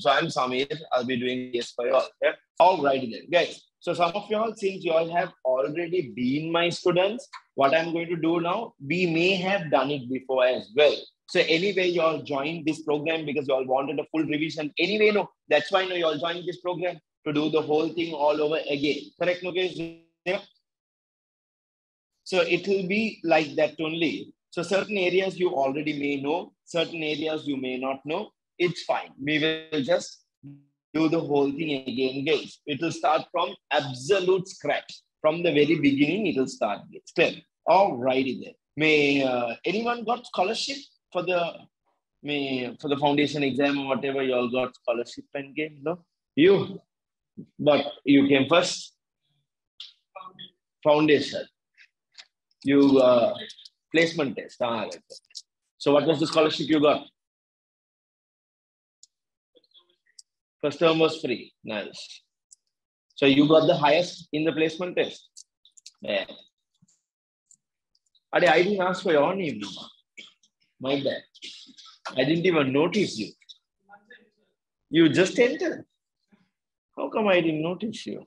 So I'm Sameer. I'll be doing this for you all. Yeah? All right then, guys. So some of y'all, since you all have already been my students, what I'm going to do now, we may have done it before as well. So anyway, you all joined this program because you all wanted a full revision. Anyway, no, that's why no, you all joined this program to do the whole thing all over again. Correct, no, guys? Yeah. So it will be like that only. So certain areas you already may know, certain areas you may not know. It's fine. We will just do the whole thing again, guys. It will start from absolute scratch. From the very beginning, it will start. Still, all righty then. May uh, anyone got scholarship for the may for the foundation exam or whatever you all got scholarship and game? No, you, but you came first. Foundation. You uh, placement test. Ah, right. So what was the scholarship you got? First term was free. Nice. So you got the highest in the placement test. Yeah. Ade, I didn't ask for your name. My bad. I didn't even notice you. You just entered. How come I didn't notice you?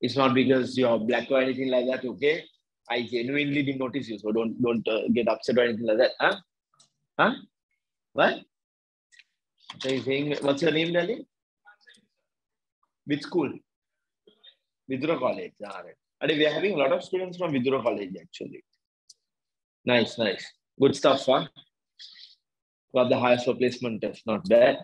It's not because you're black or anything like that, okay? I genuinely didn't notice you, so don't don't uh, get upset or anything like that. Huh? Huh? What? You're what's your name, darling? Which school? Vidura College. All right. And we are having a lot of students from Vidura College, actually. Nice, nice. Good stuff, huh? Got the highest replacement test. Not bad.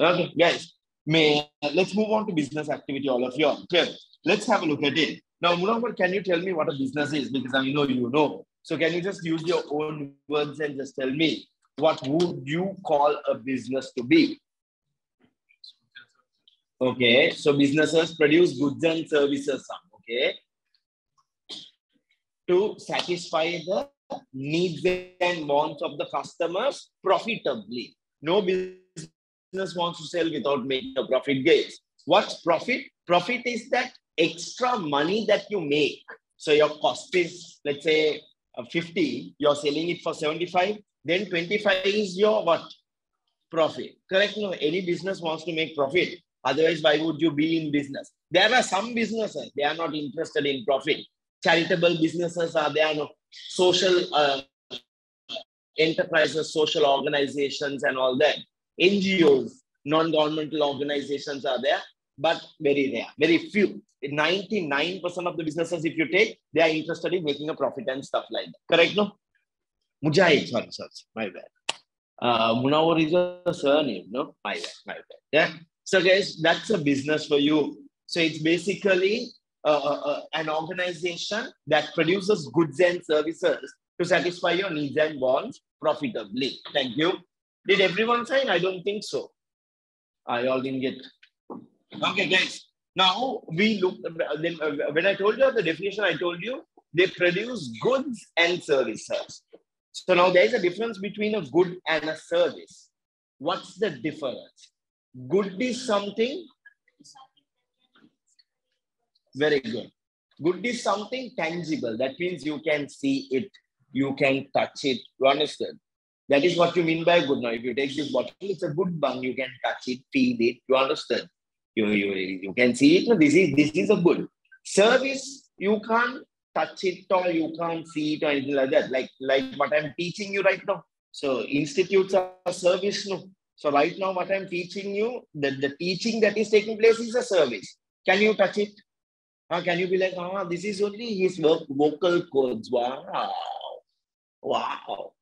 Okay, guys. May let's move on to business activity, all of you. Okay, let's have a look at it. Now, Munawar, can you tell me what a business is? Because I know you know. So can you just use your own words and just tell me what would you call a business to be? Okay, so businesses produce goods and services, okay, to satisfy the needs and wants of the customers profitably. No business wants to sell without making a profit, guys. What's profit? Profit is that extra money that you make. So your cost is, let's say, uh, 50, you're selling it for 75, then 25 is your what? Profit. Correct? No, any business wants to make profit. Otherwise, why would you be in business? There are some businesses, they are not interested in profit. Charitable businesses are there, no social uh, enterprises, social organizations, and all that. NGOs, non-governmental organizations are there, but very rare, very few. 99% of the businesses, if you take, they are interested in making a profit and stuff like that. Correct, no? Mujahid, sorry, sorry, my bad. Uh, Munawar is a surname, no? My bad, my bad. Yeah. So, guys, that's a business for you. So, it's basically uh, uh, uh, an organization that produces goods and services to satisfy your needs and wants profitably. Thank you. Did everyone sign? I don't think so. I all didn't get. Okay, guys. Now we look. When I told you the definition, I told you they produce goods and services. So now there is a difference between a good and a service. What's the difference? Good is something very good. Good is something tangible. That means you can see it, you can touch it. You understand? That is what you mean by good. Now, if you take this bottle, it's a good bung. You can touch it, feel it. You understand? You, you, you can see it. No, This is this is a good service. You can't touch it or you can't see it or anything like that. Like like what I'm teaching you right now. So institutes are service. No. So right now, what I'm teaching you, the, the teaching that is taking place is a service. Can you touch it? Uh, can you be like, ah, this is only his work, vocal cords. Wow. Wow.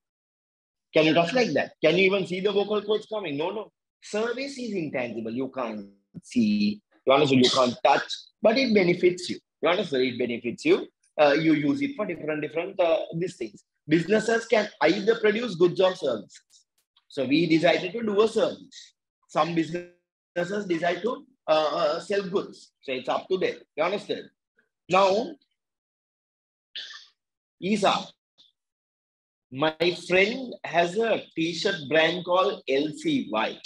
Can you talk like that? Can you even see the vocal cords coming? No, no. Service is intangible. You can't see. You understand? You can't touch, but it benefits you. You understand? It benefits you. Uh, you use it for different, different uh, these things. Businesses can either produce goods or services. So we decided to do a service. Some businesses decide to uh, uh, sell goods. So it's up to them. You understand? Now, Isa, my friend has a t-shirt brand called LCY.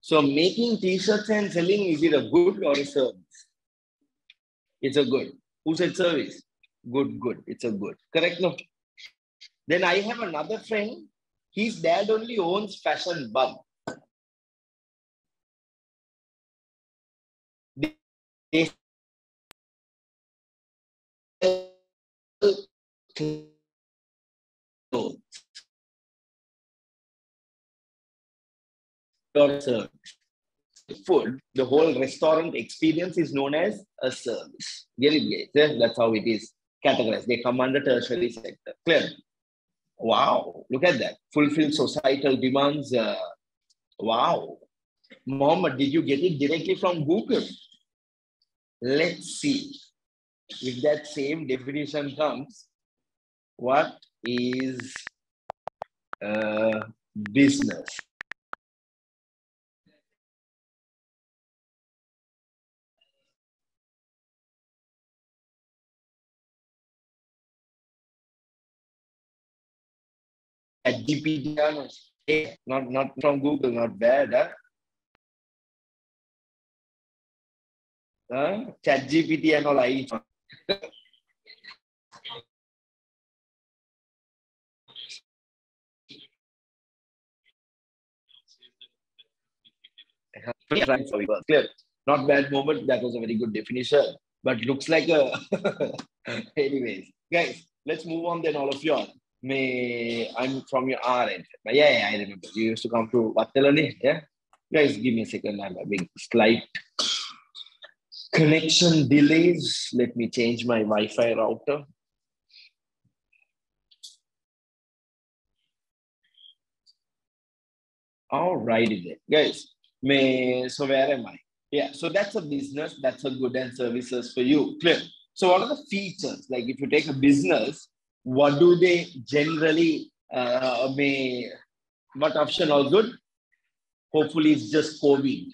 So making t-shirts and selling, is it a good or a service? It's a good. Who said service? Good, good. It's a good. Correct? No. Then I have another friend. His dad only owns Fashion Bug. Food, the whole restaurant experience is known as a service. Really, that's how it is categorized. They come under tertiary sector. Clear? Wow, look at that. Fulfill societal demands. Uh, wow. Mohammed, did you get it directly from Google? Let's see if that same definition comes. What is uh, business? At GPT, not not from Google, not bad, huh? huh? Chat GPT and all I Clear. Not bad moment. That was a very good definition. But looks like a. Anyways, guys, let's move on then, all of y'all. May I'm from your end. But yeah, yeah, I remember. You used to come to Vattalani, yeah? Guys, give me a second. I'm having slight connection delays. Let me change my Wi-Fi router. All righty then. Guys, may so where am I? Yeah, so that's a business, that's a good and services for you. Clear. So what are the features? Like if you take a business, what do they generally uh, may what option all good? Hopefully it's just COVID.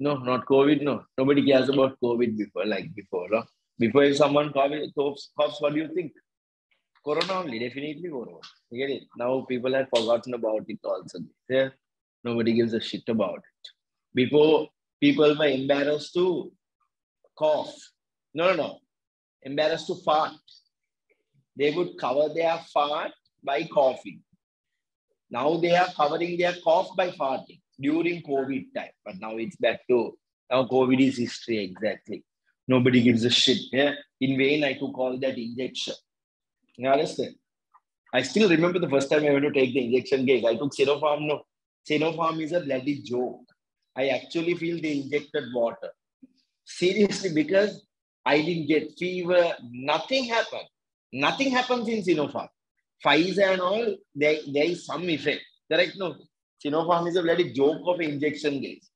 No, not COVID. No, nobody cares about COVID before, like before. No? Before if someone coughs, coughs, what do you think? Corona only, definitely Corona. You get it? Now people have forgotten about it also. Yeah? Nobody gives a shit about it. Before people were embarrassed to cough. No, no, no. Embarrassed to fart they would cover their fart by coughing. Now they are covering their cough by farting during COVID time. But now it's back to now COVID is history exactly. Nobody gives a shit. Yeah. In vain, I took all that injection. You understand? I still remember the first time I went to take the injection gig. I took Sinopharm. No, Sinopharm is a bloody joke. I actually feel they injected water. Seriously, because I didn't get fever, nothing happened. Nothing happens in Sinopharm. Pfizer and all, there, there is some effect. Correct? No. Sinopharm is a bloody joke of injection case.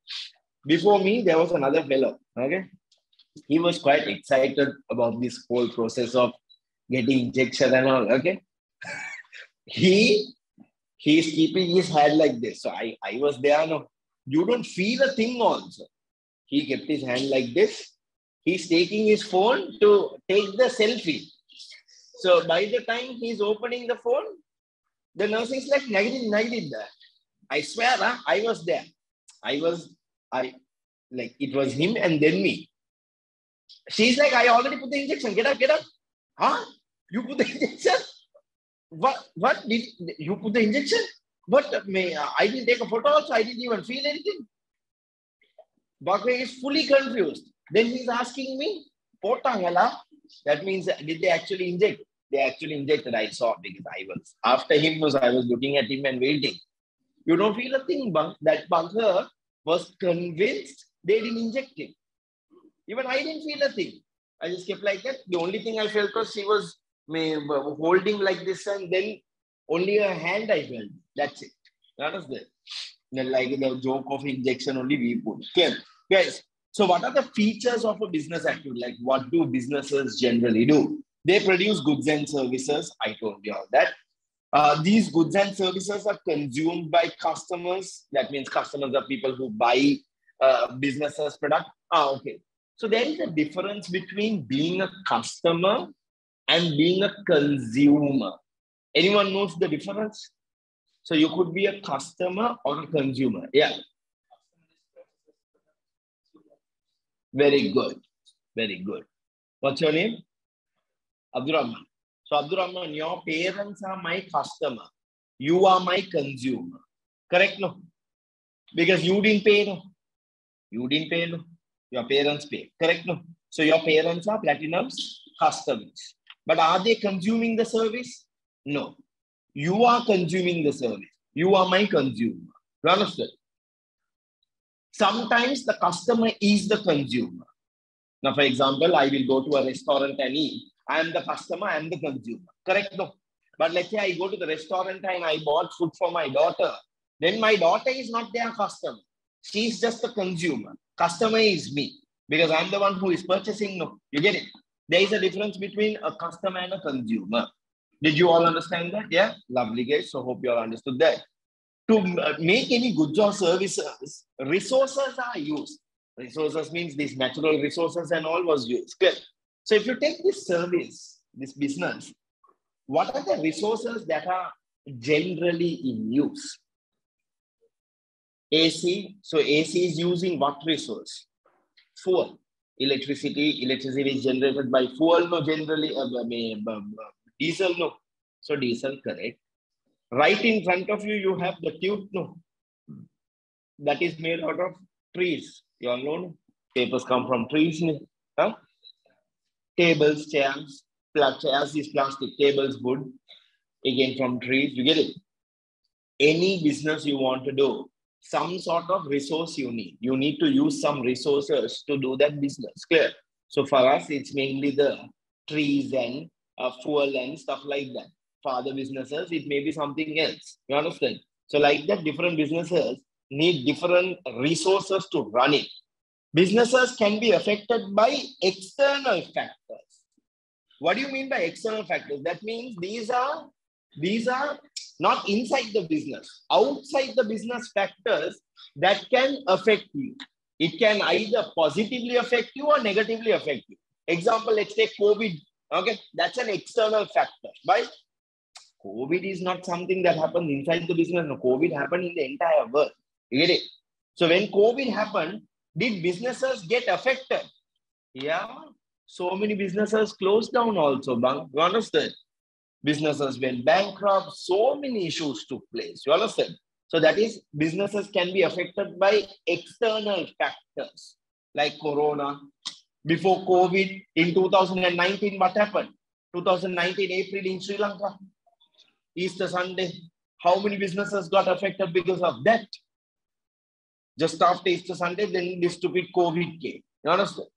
Before me, there was another fellow. Okay. He was quite excited about this whole process of getting injection and all. Okay. he he's keeping his hand like this. So I, I was there. No, you don't feel a thing also. He kept his hand like this. He's taking his phone to take the selfie. So by the time he's opening the phone, the nurse is like, negative there. I swear, huh? I was there. I was, I, like, it was him and then me. She's like, I already put the injection. Get up, get up. Huh? You put the injection? What, what did you put the injection? But may, I didn't take a photo also. I didn't even feel anything. Bakwe is fully confused. Then he's asking me, Potangala, that means, did they actually inject? They actually injected. I saw because I was after him was I was looking at him and waiting. You don't feel a thing, but that bugger was convinced they didn't inject him. Even I didn't feel a thing. I just kept like that. The only thing I felt was she was holding like this, and then only her hand I felt. That's it. That was the like the joke of injection only we put. Okay, guys. So what are the features of a business activity? Like what do businesses generally do? They produce goods and services. I told you all that. Uh, these goods and services are consumed by customers. That means customers are people who buy uh, businesses' product. Ah, okay. So there is a difference between being a customer and being a consumer. Anyone knows the difference? So you could be a customer or a consumer. Yeah. Very good. Very good. What's your name? Abdurrahman. So Abdurrahman, your parents are my customer. You are my consumer. Correct? No? Because you didn't pay, no? You didn't pay, no? Your parents pay. Correct? No. So your parents are platinum's customers. But are they consuming the service? No. You are consuming the service. You are my consumer. You understand? Sometimes the customer is the consumer. Now, for example, I will go to a restaurant and eat. I am the customer, I am the consumer. Correct? No. But let's say I go to the restaurant and I bought food for my daughter. Then my daughter is not their customer. She's just the consumer. Customer is me because I'm the one who is purchasing. No, you get it? There is a difference between a customer and a consumer. Did you all understand that? Yeah, lovely guys. So hope you all understood that. To uh, make any goods or services, resources are used. Resources means these natural resources and all was used. Clear? So if you take this service, this business, what are the resources that are generally in use? AC. So AC is using what resource? Fuel. Electricity. Electricity is generated by fuel, no, generally, uh, uh, uh, diesel, no. So diesel, correct. Right in front of you, you have the tube, no. That is made out of trees. You all know, papers come from trees. Huh? Tables, chairs, chairs these plastic, tables, wood, again from trees. You get it? Any business you want to do, some sort of resource you need. You need to use some resources to do that business. Clear? So for us, it's mainly the trees and uh, fuel and stuff like that. For other businesses, it may be something else. You understand? So like that, different businesses need different resources to run it. Businesses can be affected by external factors. What do you mean by external factors? That means these are these are not inside the business, outside the business factors that can affect you. It can either positively affect you or negatively affect you. Example, let's take COVID. Okay, that's an external factor. Right? COVID is not something that happens inside the business. No, COVID happened in the entire world. You get it? So when COVID happened, did businesses get affected? Yeah. So many businesses closed down also. You understand? businesses went bankrupt, so many issues took place. You understand? So that is businesses can be affected by external factors like Corona. Before COVID in 2019, what happened? 2019 April in Sri Lanka, Easter Sunday. How many businesses got affected because of that? Just after Easter Sunday, then this stupid COVID came. You understand?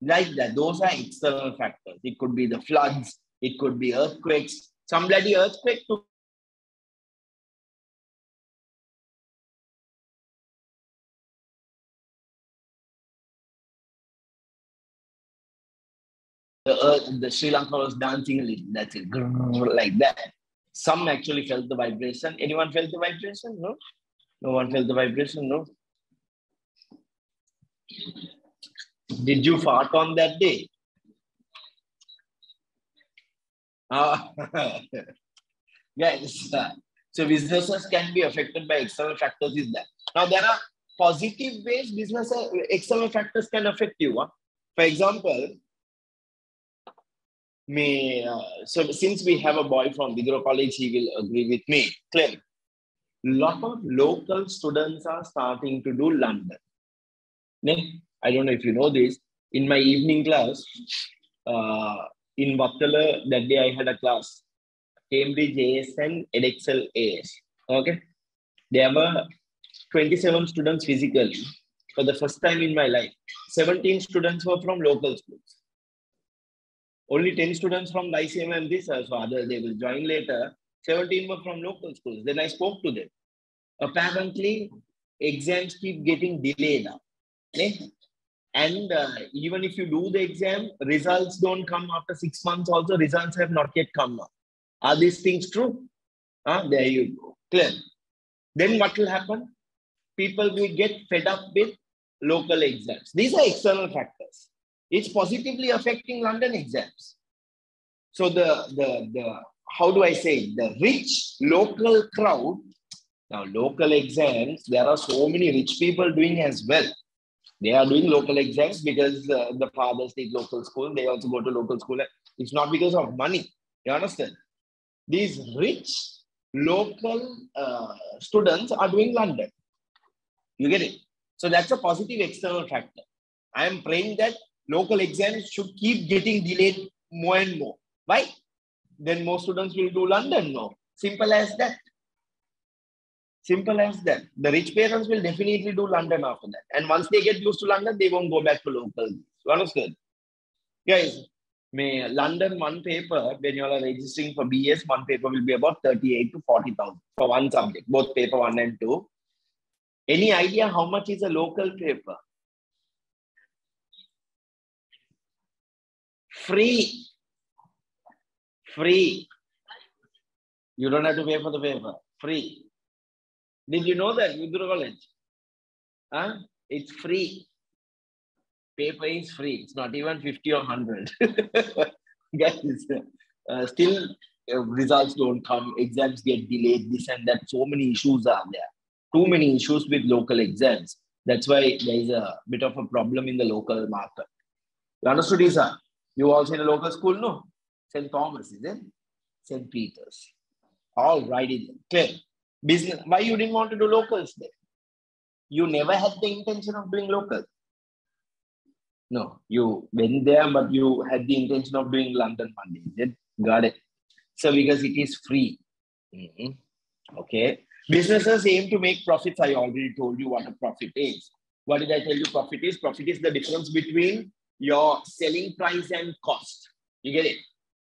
Like that. Those are external factors. It could be the floods, it could be earthquakes, some bloody earthquake took the earth, the Sri Lanka was dancing a little. That's it, like that. Some actually felt the vibration. Anyone felt the vibration? No. No one felt the vibration. No. Did you fart on that day? Uh, yes. So businesses can be affected by external factors is that. Now there are positive ways business external factors can affect you. Huh? For example, me, uh, so since we have a boy from Vidura College, he will agree with me. Clearly, lot of local students are starting to do London. I don't know if you know this. In my evening class, uh, in Wattala, that day I had a class, Cambridge AS and Edexcel AS. Okay. There were 27 students physically for the first time in my life. 17 students were from local schools. Only 10 students from ICM and this, so other they will join later. 17 were from local schools. Then I spoke to them. Apparently, exams keep getting delayed now. Okay? And uh, even if you do the exam, results don't come after six months. Also, results have not yet come now. Are these things true? Uh, there you go. Clear. Then what will happen? People will get fed up with local exams. These are external factors. It's positively affecting London exams. So the the the how do I say it? the rich local crowd. Now local exams, there are so many rich people doing as well. They are doing local exams because uh, the fathers take local school. They also go to local school. It's not because of money. You understand? These rich local uh, students are doing London. You get it? So that's a positive external factor. I am praying that local exams should keep getting delayed more and more. Why? Then more students will do London. No. Simple as that. Simple as that. The rich parents will definitely do London after that. And once they get used to London, they won't go back to local. You understand? Guys, may London one paper, when you are registering for BS, one paper will be about 38 to 40,000 for one subject, both paper one and two. Any idea how much is a local paper? Free. Free. You don't have to pay for the paper. Free. Did you know that, Vidura College? Huh? It's free. Paper is free. It's not even 50 or 100. Guys, uh, still uh, results don't come. Exams get delayed, this and that. So many issues are there. Too many issues with local exams. That's why there is a bit of a problem in the local market. You understood, Isa? You also in a local school, no? St. Thomas, is it? St. Peter's. All righty then. Clear. Business. Why you didn't want to do locals then? You never had the intention of doing local. No, you went there, but you had the intention of doing London Monday. Then got it. So because it is free. Mm-hmm. Okay. Businesses aim to make profits. I already told you what a profit is. What did I tell you? Profit is profit is the difference between your selling price and cost. You get it?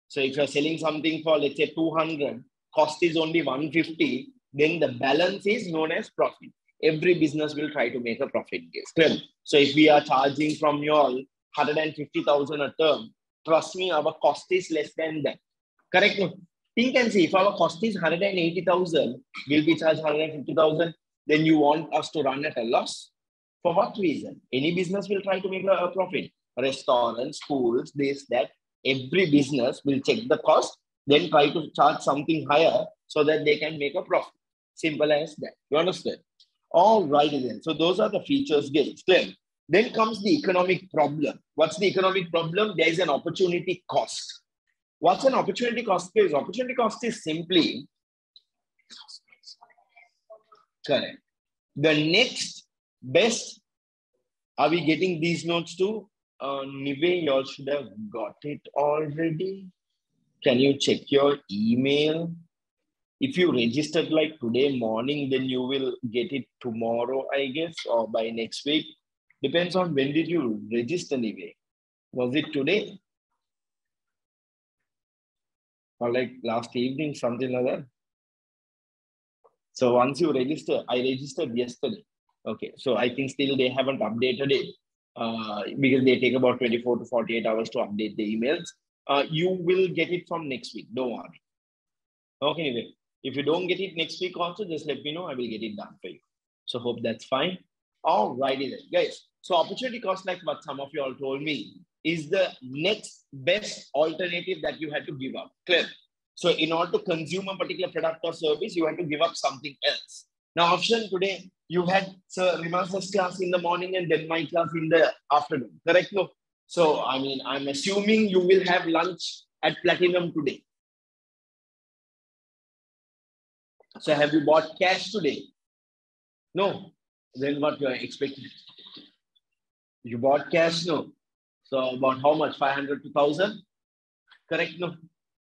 So if you're selling something for let's say 200, cost is only 150, then the balance is known as profit. Every business will try to make a profit. Clear? So if we are charging from you all 150,000 a term, trust me, our cost is less than that. Correct? Think and see, if our cost is 180,000, will we charge 150,000? Then you want us to run at a loss? For what reason? Any business will try to make a, profit. Restaurants, schools, this, that. Every business will check the cost, then try to charge something higher so that they can make a profit. Simple as that. You understand? All right then. So those are the features gains. Clear. Then comes the economic problem. What's the economic problem? There is an opportunity cost. What's an opportunity cost is? Opportunity cost is simply correct. The next best, are we getting these notes too? Uh, Nive, you all should have got it already. Can you check your email? If you registered like today morning, then you will get it tomorrow, I guess, or by next week. Depends on when did you register anyway. Was it today? Or like last evening, something like that? So once you register, I registered yesterday. Okay, so I think still they haven't updated it uh, because they take about 24 to 48 hours to update the emails. Uh, you will get it from next week. Don't worry. Okay, if you don't get it next week also, just let me know. I will get it done for you. So hope that's fine. All righty then, guys. So opportunity cost, like what some of you all told me, is the next best alternative that you had to give up. Clear? So in order to consume a particular product or service, you had to give up something else. Now, option today, you had Sir Rimasa's class in the morning and then my class in the afternoon. Correct? No. So, I mean, I'm assuming you will have lunch at Platinum today. So have you bought cash today? No. Then what you are expecting? You bought cash? No. So about how much? 500 to 1000? Correct? No.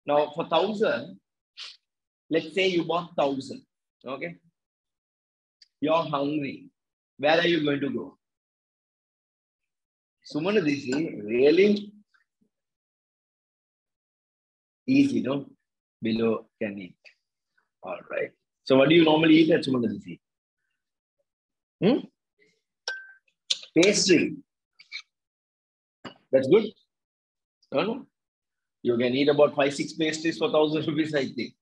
Now for 1000, let's say you bought 1000. Okay. You're hungry. Where are you going to go? Sumana Disi, really? Easy, no? Below can eat. All right. So what do you normally eat at Sumangadisi? Hmm? Pastry. That's good. No, no. You can eat about five, six pastries for thousand rupees, I think.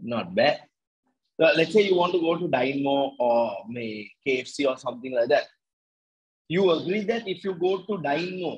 Not bad. So let's say you want to go to Dynamo or may KFC or something like that. You agree that if you go to Dynamo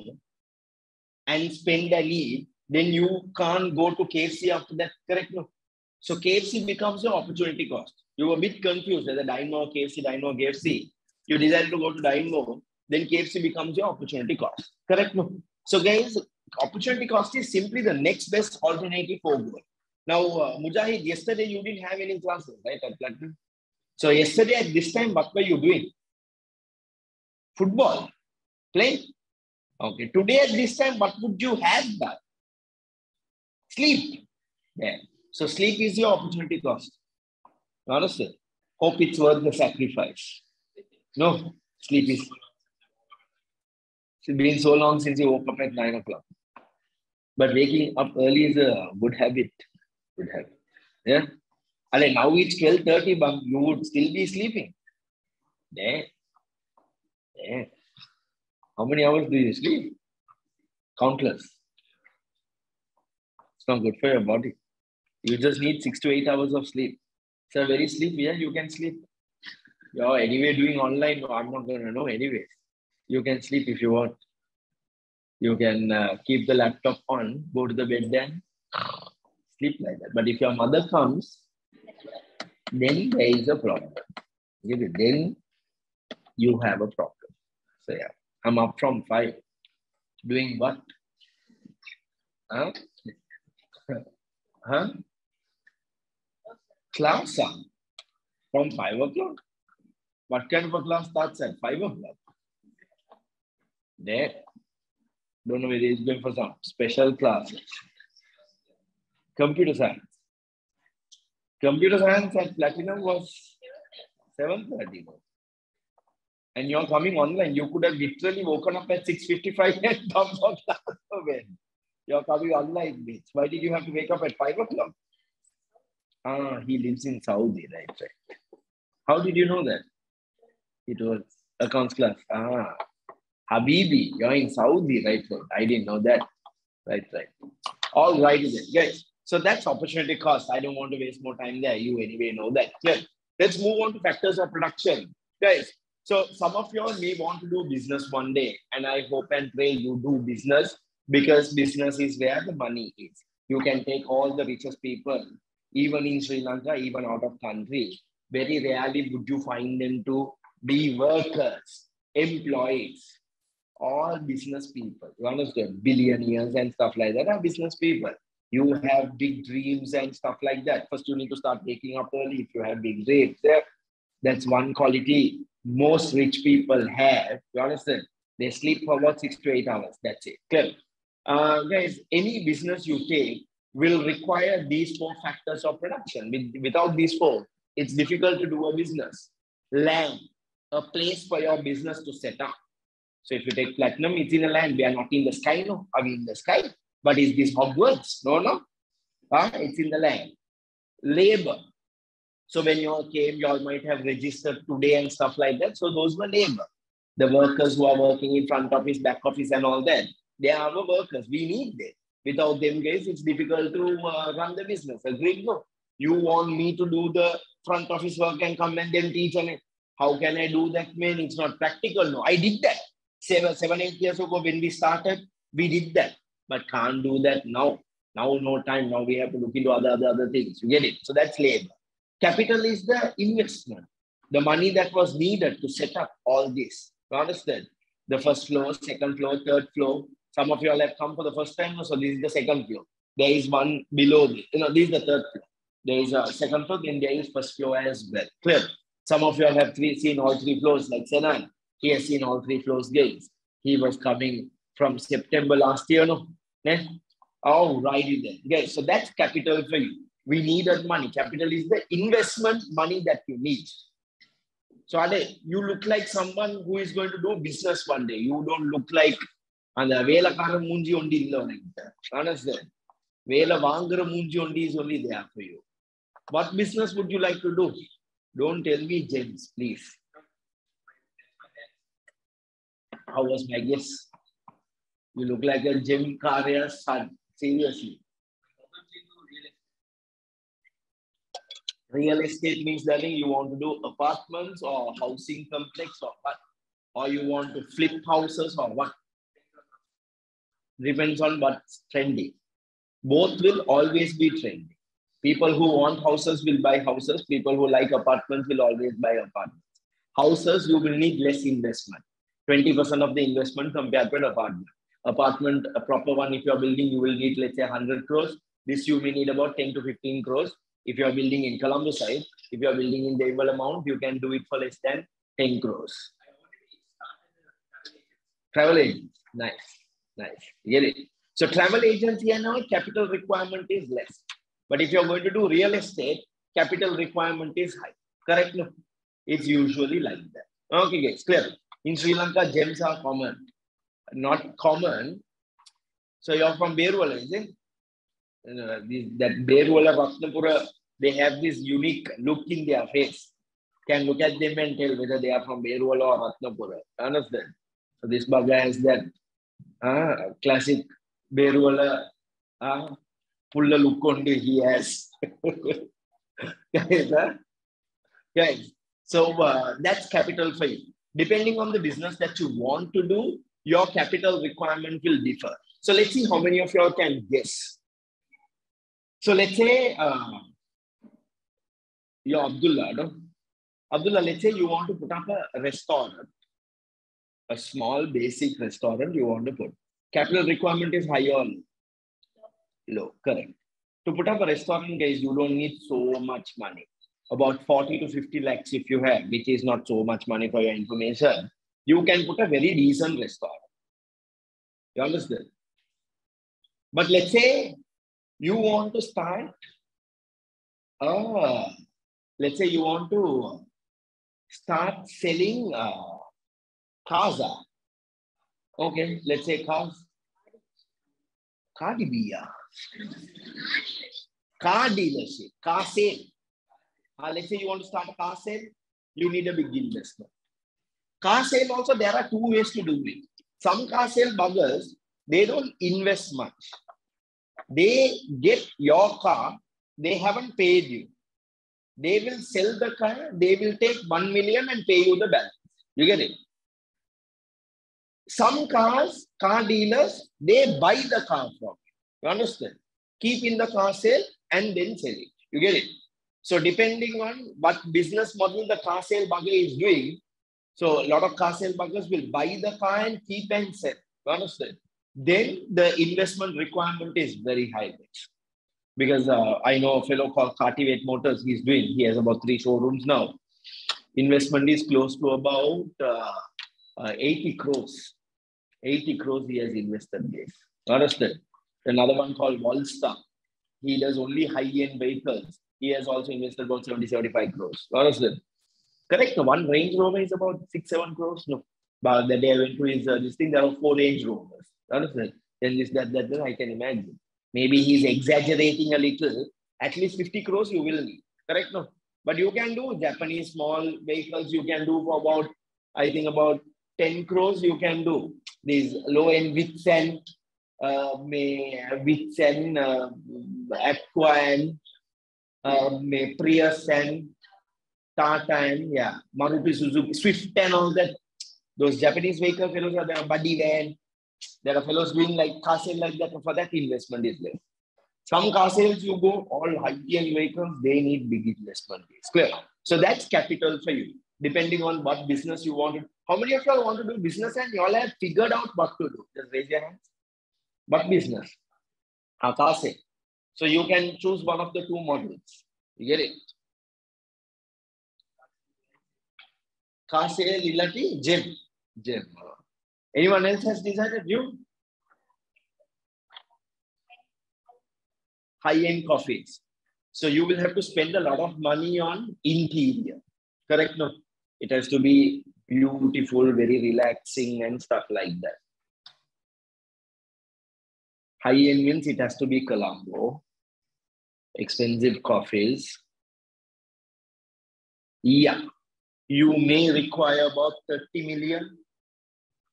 and spend and eat, then you can't go to KFC after that, correct? No? So KFC becomes your opportunity cost. You were a bit confused whether Dynamo, KFC, Dynamo, KFC. You decided to go to Dynamo, then KFC becomes your opportunity cost. Correct? No? So guys, opportunity cost is simply the next best alternative for Google. Now, uh, Mujahid, yesterday you didn't have any classes, right, at Platinum? So yesterday at this time, what were you doing? Football. Plain? Okay. Today at this time, what would you have done? Sleep. Yeah. So sleep is your opportunity cost. Understand? Hope it's worth the sacrifice. No, sleep is. It's been so long since you woke up at nine o'clock. But waking up early is a good habit. Good habit. Yeah. And now it's 12.30, but you would still be sleeping. Yeah. Yeah. How many hours do you sleep? Countless. It's not good for your body. You just need six to eight hours of sleep. So very sleep, yeah, you can sleep. You're anyway doing online. I'm not going to know anyway. You can sleep if you want. You can uh, keep the laptop on, go to the bed then sleep like that. But if your mother comes, then there is a problem. Then you have a problem. So yeah, I'm up from five. Doing what? Huh? huh? Class on from five o'clock. What kind of a class starts at five o'clock? There. Don't know whether he's going for some special classes. Computer science. Computer science at Platinum was 7.30. And you're coming online. You could have literally woken up at 6.55 and come for class you're coming online. Why did you have to wake up at 5 o'clock? Ah, he lives in Saudi, right, right. How did you know that? It was accounts class. Ah, Habibi, you're in Saudi, right? right. I didn't know that. Right, right. All right, then. Guys, so that's opportunity cost. I don't want to waste more time there. You anyway know that. Good. Let's move on to factors of production. Guys, so some of you may want to do business one day, and I hope and pray you do business because business is where the money is. You can take all the richest people, even in Sri Lanka, even out of country. Very rarely would you find them to be workers, employees, all business people. You understand? Billionaires and stuff like that are business people. You have big dreams and stuff like that. First, you need to start waking up early if you have big dreams. That's one quality most rich people have. You understand? They sleep for about six to eight hours. That's it. Clear? Uh, guys, any business you take will require these four factors of production. With, without these four, it's difficult to do a business. Land, a place for your business to set up so if you take platinum, it's in a land. We are not in the sky, no. Are we in the sky? But is this Hogwarts? No, no. Huh? It's in the land. Labor. So when you all came, you all might have registered today and stuff like that. So those were labor. The workers who are working in front office, back office, and all that. They are our workers. We need them. Without them, guys, it's difficult to uh, run the business. Agreed? No. You want me to do the front office work and come and then teach and how can I do that, man? It's not practical. No, I did that seven, seven, eight years ago when we started, we did that, but can't do that now. Now, no time. Now we have to look into other, other, other things. You get it? So that's labor. Capital is the investment, the money that was needed to set up all this. You understand? The first floor, second floor, third floor. Some of you all have come for the first time, so this is the second floor. There is one below. You know, this is the third floor. There is a second floor, then there is first floor as well. Clear? Some of you all have three, seen all three floors, like Senan. He has seen all three floors gains. He was coming from September last year, no? Yeah? Oh, righty then. Okay, so that's capital for you. We needed money. Capital is the investment money that you need. So Ade, you look like someone who is going to do business one day. You don't look like அந்த வேலைக்கார மூஞ்சி ஒண்டி இல்லை உனக்கு understand வேலை வாங்குற மூஞ்சி ஒண்டி is only there for you what business would you like to do don't tell me gems please how was my guess? You look like a Jim Carrey's son. Seriously. Real estate means, darling, you want to do apartments or housing complex or what? Or you want to flip houses or what? Depends on what's trendy. Both will always be trendy. People who want houses will buy houses. People who like apartments will always buy apartments. Houses, you will need less investment. 20% of the investment compared to an apartment. Apartment, a proper one, if you're building, you will need, let's say, 100 crores. This you may need about 10 to 15 crores. If you're building in Colombo side, if you're building in the Deval amount, you can do it for less than 10 crores. Travel agents. Nice. Nice. Get it? So travel agency and now capital requirement is less. But if you're going to do real estate, capital requirement is high. Correct? No? It's usually like that. Okay, guys, clear. In Sri Lanka, gems are common. Not common. So you're from Beruwala, is it? Uh, that Beruwala, Ratnapura, they have this unique look in their face. Can look at them and tell whether they are from Beruwala or Ratnapura. Understand? So this bugger has that classic a look only he has. guys, huh? guys, so uh, that's capital for you. Depending on the business that you want to do, your capital requirement will differ. So let's see how many of you all can guess. So let's say uh, you're Abdullah. No? Abdullah, let's say you want to put up a restaurant, a small basic restaurant you want to put. Capital requirement is high or low, correct. To put up a restaurant, guys, you don't need so much money. About 40 to 50 lakhs if you have, which is not so much money for your information, you can put a very decent restaurant. You understand? But let's say you want to start, uh, let's say you want to start selling uh, cars. Okay, let's say cars. Cardi B, Car dealership, car sale. Uh, let's say you want to start a car sale, you need a big investment. Car sale also, there are two ways to do it. Some car sale buggers, they don't invest much. They get your car, they haven't paid you. They will sell the car, they will take 1 million and pay you the balance. You get it? Some cars, car dealers, they buy the car from you. You understand? Keep in the car sale and then sell it. You get it? So depending on what business model the car sale bugger is doing, so a lot of car sale buggers will buy the car and keep and sell. You understand? Then the investment requirement is very high. Because uh, I know a fellow called Cartivate Motors, he's doing, he has about three showrooms now. Investment is close to about uh, uh, 80 crores. 80 crores he has invested, guys. Understand? Another one called Wallstar. He does only high-end vehicles. He has also invested about 70, 75 crores. Understand? Correct. No, one Range Rover is about six, seven crores. No. But the day I went to his uh, this there are four Range Rovers. Understand? Then this, that, that, that, I can imagine. Maybe he's exaggerating a little. At least 50 crores you will need. Correct? No. But you can do Japanese small vehicles. You can do for about, I think about 10 crores you can do. These low-end Vitsen may Vitsen, uh, Aqua and uh, may Prius and Tata and yeah, Maruti Suzuki, Swift and all that. Those Japanese vehicle fellows are there, buddy van. There are fellows doing like car sale like that. For that investment is less. Some car sales you go all high-end vehicles, they need big investment. It's clear. So that's capital for you, depending on what business you want. How many of y'all want to do business and y'all have figured out what to do? Just raise your hands. What business? Akase. So you can choose one of the two models. You get it? Kase, Lilati, Gem. Gem. Anyone else has decided? You? High-end coffees. So you will have to spend a lot of money on interior. Correct? No? It has to be beautiful, very relaxing and stuff like that. High end means it has to be Colombo. Expensive coffees. Yeah, you may require about 30 million.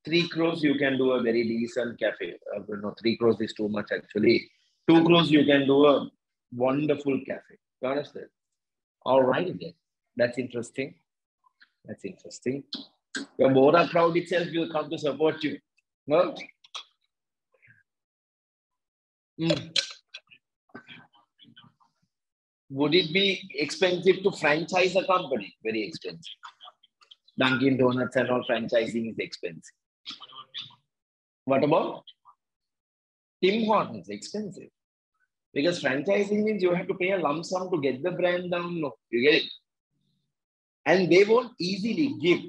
Three crores, you can do a very decent cafe. Uh, no, three crores is too much actually. Two crores, you can do a wonderful cafe. You understand? All right, then. That's interesting. That's interesting. Your Bora crowd itself will come to support you. No? Mm. Would it be expensive to franchise a company? Very expensive. Dunkin' Donuts and all franchising is expensive. What about Tim Hortons? Expensive. Because franchising means you have to pay a lump sum to get the brand down. No, you get it. And they won't easily give.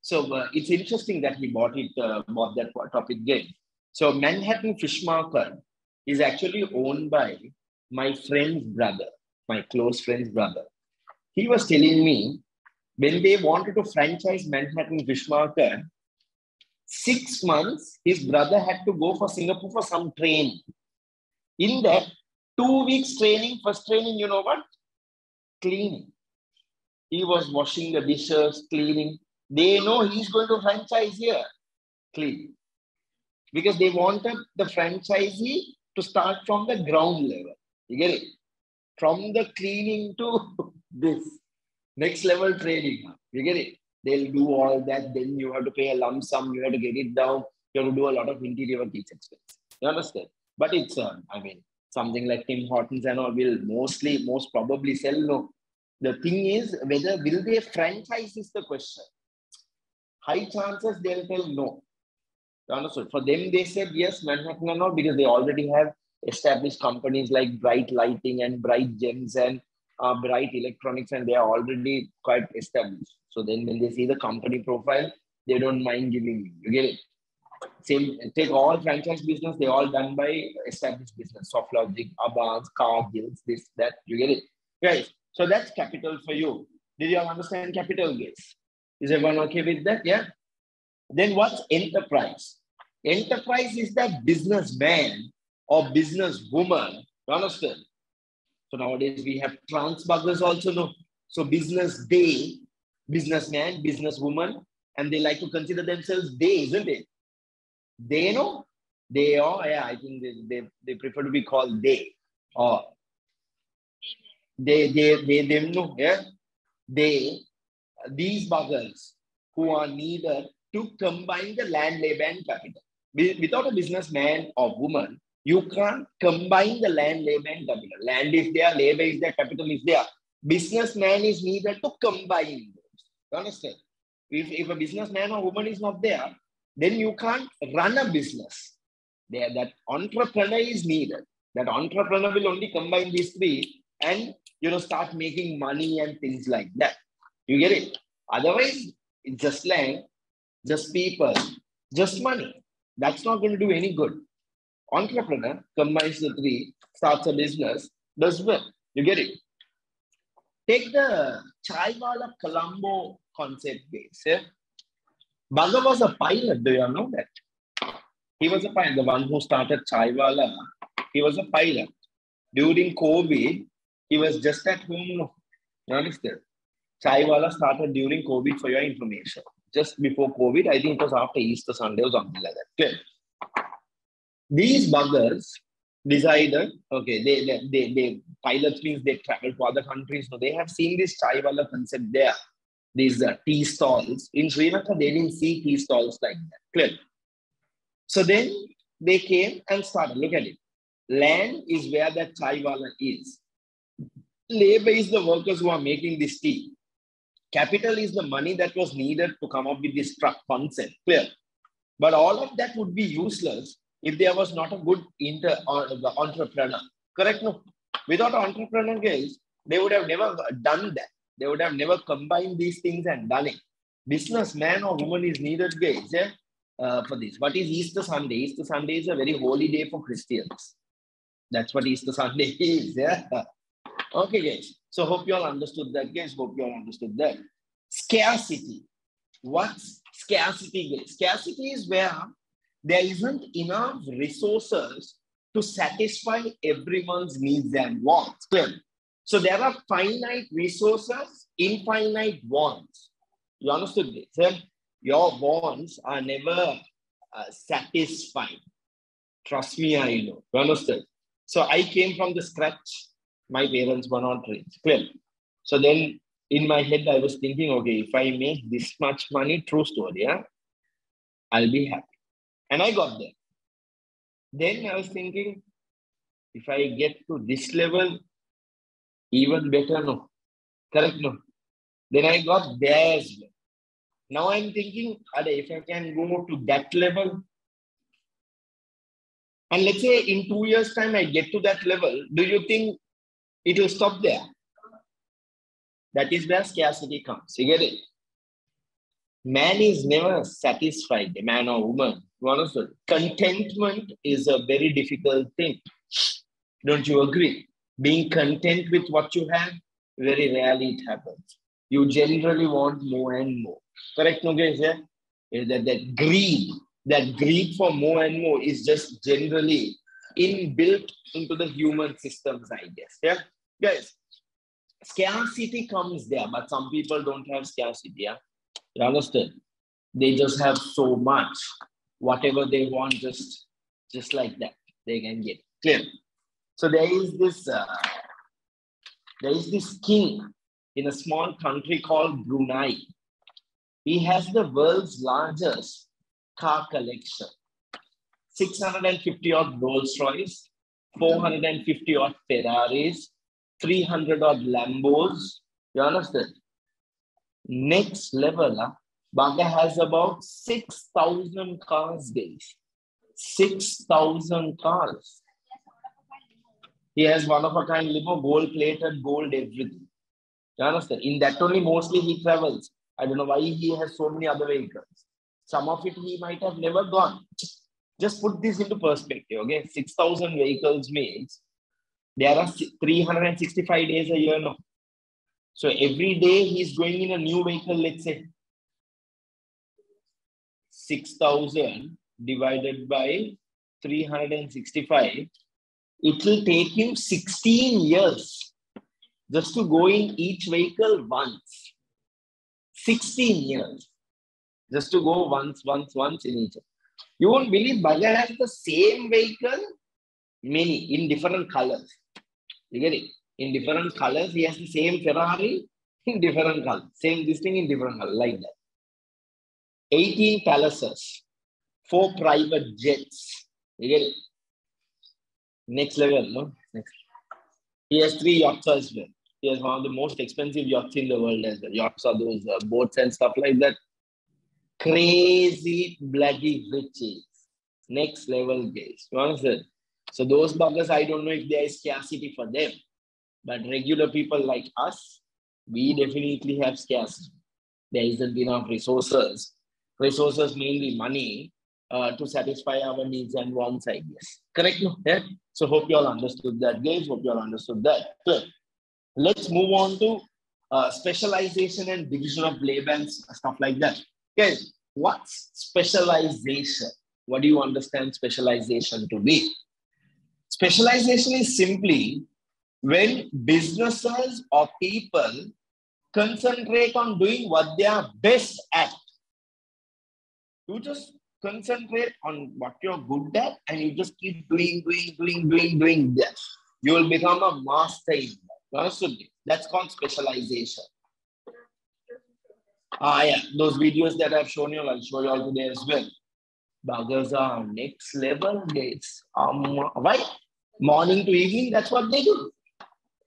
So uh, it's interesting that he bought it, uh, bought that topic game. So Manhattan Fish Market is actually owned by my friend's brother, my close friend's brother. He was telling me when they wanted to franchise Manhattan Fish Market, six months, his brother had to go for Singapore for some training. In that, two weeks training, first training, you know what? Cleaning. He was washing the dishes, cleaning. They know he's going to franchise here. Clean. Because they wanted the franchisee to start from the ground level. You get it? From the cleaning to this. Next level training. You get it? They'll do all that. Then you have to pay a lump sum. You have to get it down. You have to do a lot of interior work. It's. You understand? But it's, uh, I mean, something like Tim Hortons and all will mostly, most probably sell. No. The thing is, whether will they franchise is the question. High chances they'll tell no. For them, they said yes, Manhattan and all, because they already have established companies like Bright Lighting and Bright Gems and uh, Bright Electronics, and they are already quite established. So then when they see the company profile, they don't mind giving you. You get it? Same, take all franchise business, they all done by established business, SoftLogic, Abans, Cargills, this, that, you get it? Guys, so that's capital for you. Did you understand capital, gains? Is everyone okay with that? Yeah? Then what's enterprise? Enterprise is that businessman or businesswoman. You understand? So nowadays we have trans buggers also know. So business day, businessman, businesswoman, and they like to consider themselves they, isn't it? They know. They are, yeah, I think they, they, they prefer to be called they. Or they, they, they, know, yeah? They, these buggers who are needed to combine the land, labor, and capital. Without a businessman or woman, you can't combine the land, labor, and capital. Land is there, labor is there, capital is there. Businessman is needed to combine those. You understand? If, if a businessman or woman is not there, then you can't run a business. There, that entrepreneur is needed. That entrepreneur will only combine these three and you know start making money and things like that. You get it? Otherwise, it's just land, just people, just money. That's not going to do any good. Entrepreneur combines the three, starts a business, does well. You get it? Take the Chaiwala Colombo concept base. Yeah? Banga was a pilot. Do you know that? He was a pilot. The one who started Chaiwala, he was a pilot. During COVID, he was just at home. Understand? Chaiwala started during COVID for your information. Just before COVID, I think it was after Easter Sunday or something like that. Clear? These buggers decided, okay, they, they, they, they pilots means they travel to other countries. So they have seen this Chaiwala concept there. These uh, tea stalls. In Sri Lanka, they didn't see tea stalls like that. Clear? So then they came and started. Look at it. Land is where that Chaiwala is. Labor is the workers who are making this tea. Capital is the money that was needed to come up with this truck concept. Clear? But all of that would be useless if there was not a good inter or uh, the entrepreneur. Correct? No. Without entrepreneur guys, they would have never done that. They would have never combined these things and done it. Businessman or woman is needed, guys, yeah, uh, for this. What is Easter Sunday? Easter Sunday is a very holy day for Christians. That's what Easter Sunday is. Yeah. Okay, guys. So hope you all understood that, guys. Hope you all understood that. Scarcity. What's scarcity, guys? Scarcity is where there isn't enough resources to satisfy everyone's needs and wants. So there are finite resources, infinite wants. You understood this? Your wants are never uh, satisfied. Trust me, I know. You understand? So I came from the scratch my parents were not rich. Clear. So then in my head, I was thinking, okay, if I make this much money, true story, yeah, I'll be happy. And I got there. Then I was thinking, if I get to this level, even better, no. Correct, no. Then I got there as well. Now I'm thinking, if I can go to that level, and let's say in two years' time I get to that level, do you think it will stop there. That is where scarcity comes. You get it? man is never satisfied, a man or woman. You understand? Contentment is a very difficult thing. Don't you agree? Being content with what you have, very rarely it happens. You generally want more and more. Correct, Nogesh? Yeah? Is That, that greed, that greed for more and more is just generally inbuilt into the human systems, I guess. Yeah, guys, scarcity comes there, but some people don't have scarcity. Yeah, you understand? They just have so much, whatever they want, just just like that, they can get. Clear? So there is this, uh, there is this king in a small country called Brunei. He has the world's largest car collection. 650 odd Rolls Royce, 450 odd Ferraris, 300 odd Lambos. You understand? Next level, huh? Baga has about 6,000 cars, guys. 6,000 cars. He has one of a kind limo, gold plated, gold everything. You understand? In that only mostly he travels. I don't know why he has so many other vehicles. Some of it he might have never gone. Just put this into perspective, okay? 6,000 vehicles means there are 365 days a year now. So every day he's going in a new vehicle, let's say. 6,000 divided by 365, it will take him 16 years just to go in each vehicle once. 16 years just to go once, once, once in each. You won't believe Bajaj has the same vehicle, many in different colors. You get it? In different colors, he has the same Ferrari in different colors. Same this thing in different colors, like that. 18 palaces, four private jets. You get it? Next level, no? Next. He has three yachts as well. He has one of the most expensive yachts in the world as well. Yachts are those uh, boats and stuff like that. Crazy bloody riches. Next level guys. You understand? So those buggers, I don't know if there is scarcity for them. But regular people like us, we definitely have scarcity. There isn't enough resources. Resources mainly money uh, to satisfy our needs and wants, I guess. Correct? Yeah? So hope you all understood that, guys. Hope you all understood that. Good. Let's move on to uh, specialization and division of labor and stuff like that. Guys, what's specialization? What do you understand specialization to be? Specialization is simply when businesses or people concentrate on doing what they are best at. You just concentrate on what you're good at and you just keep doing, doing, doing, doing, doing. You will become a master in that. Understood? That's called specialization. Ah, yeah, those videos that I've shown you, I'll show you all today as well. Buggers are next level gates. Um, right? Morning to evening, that's what they do.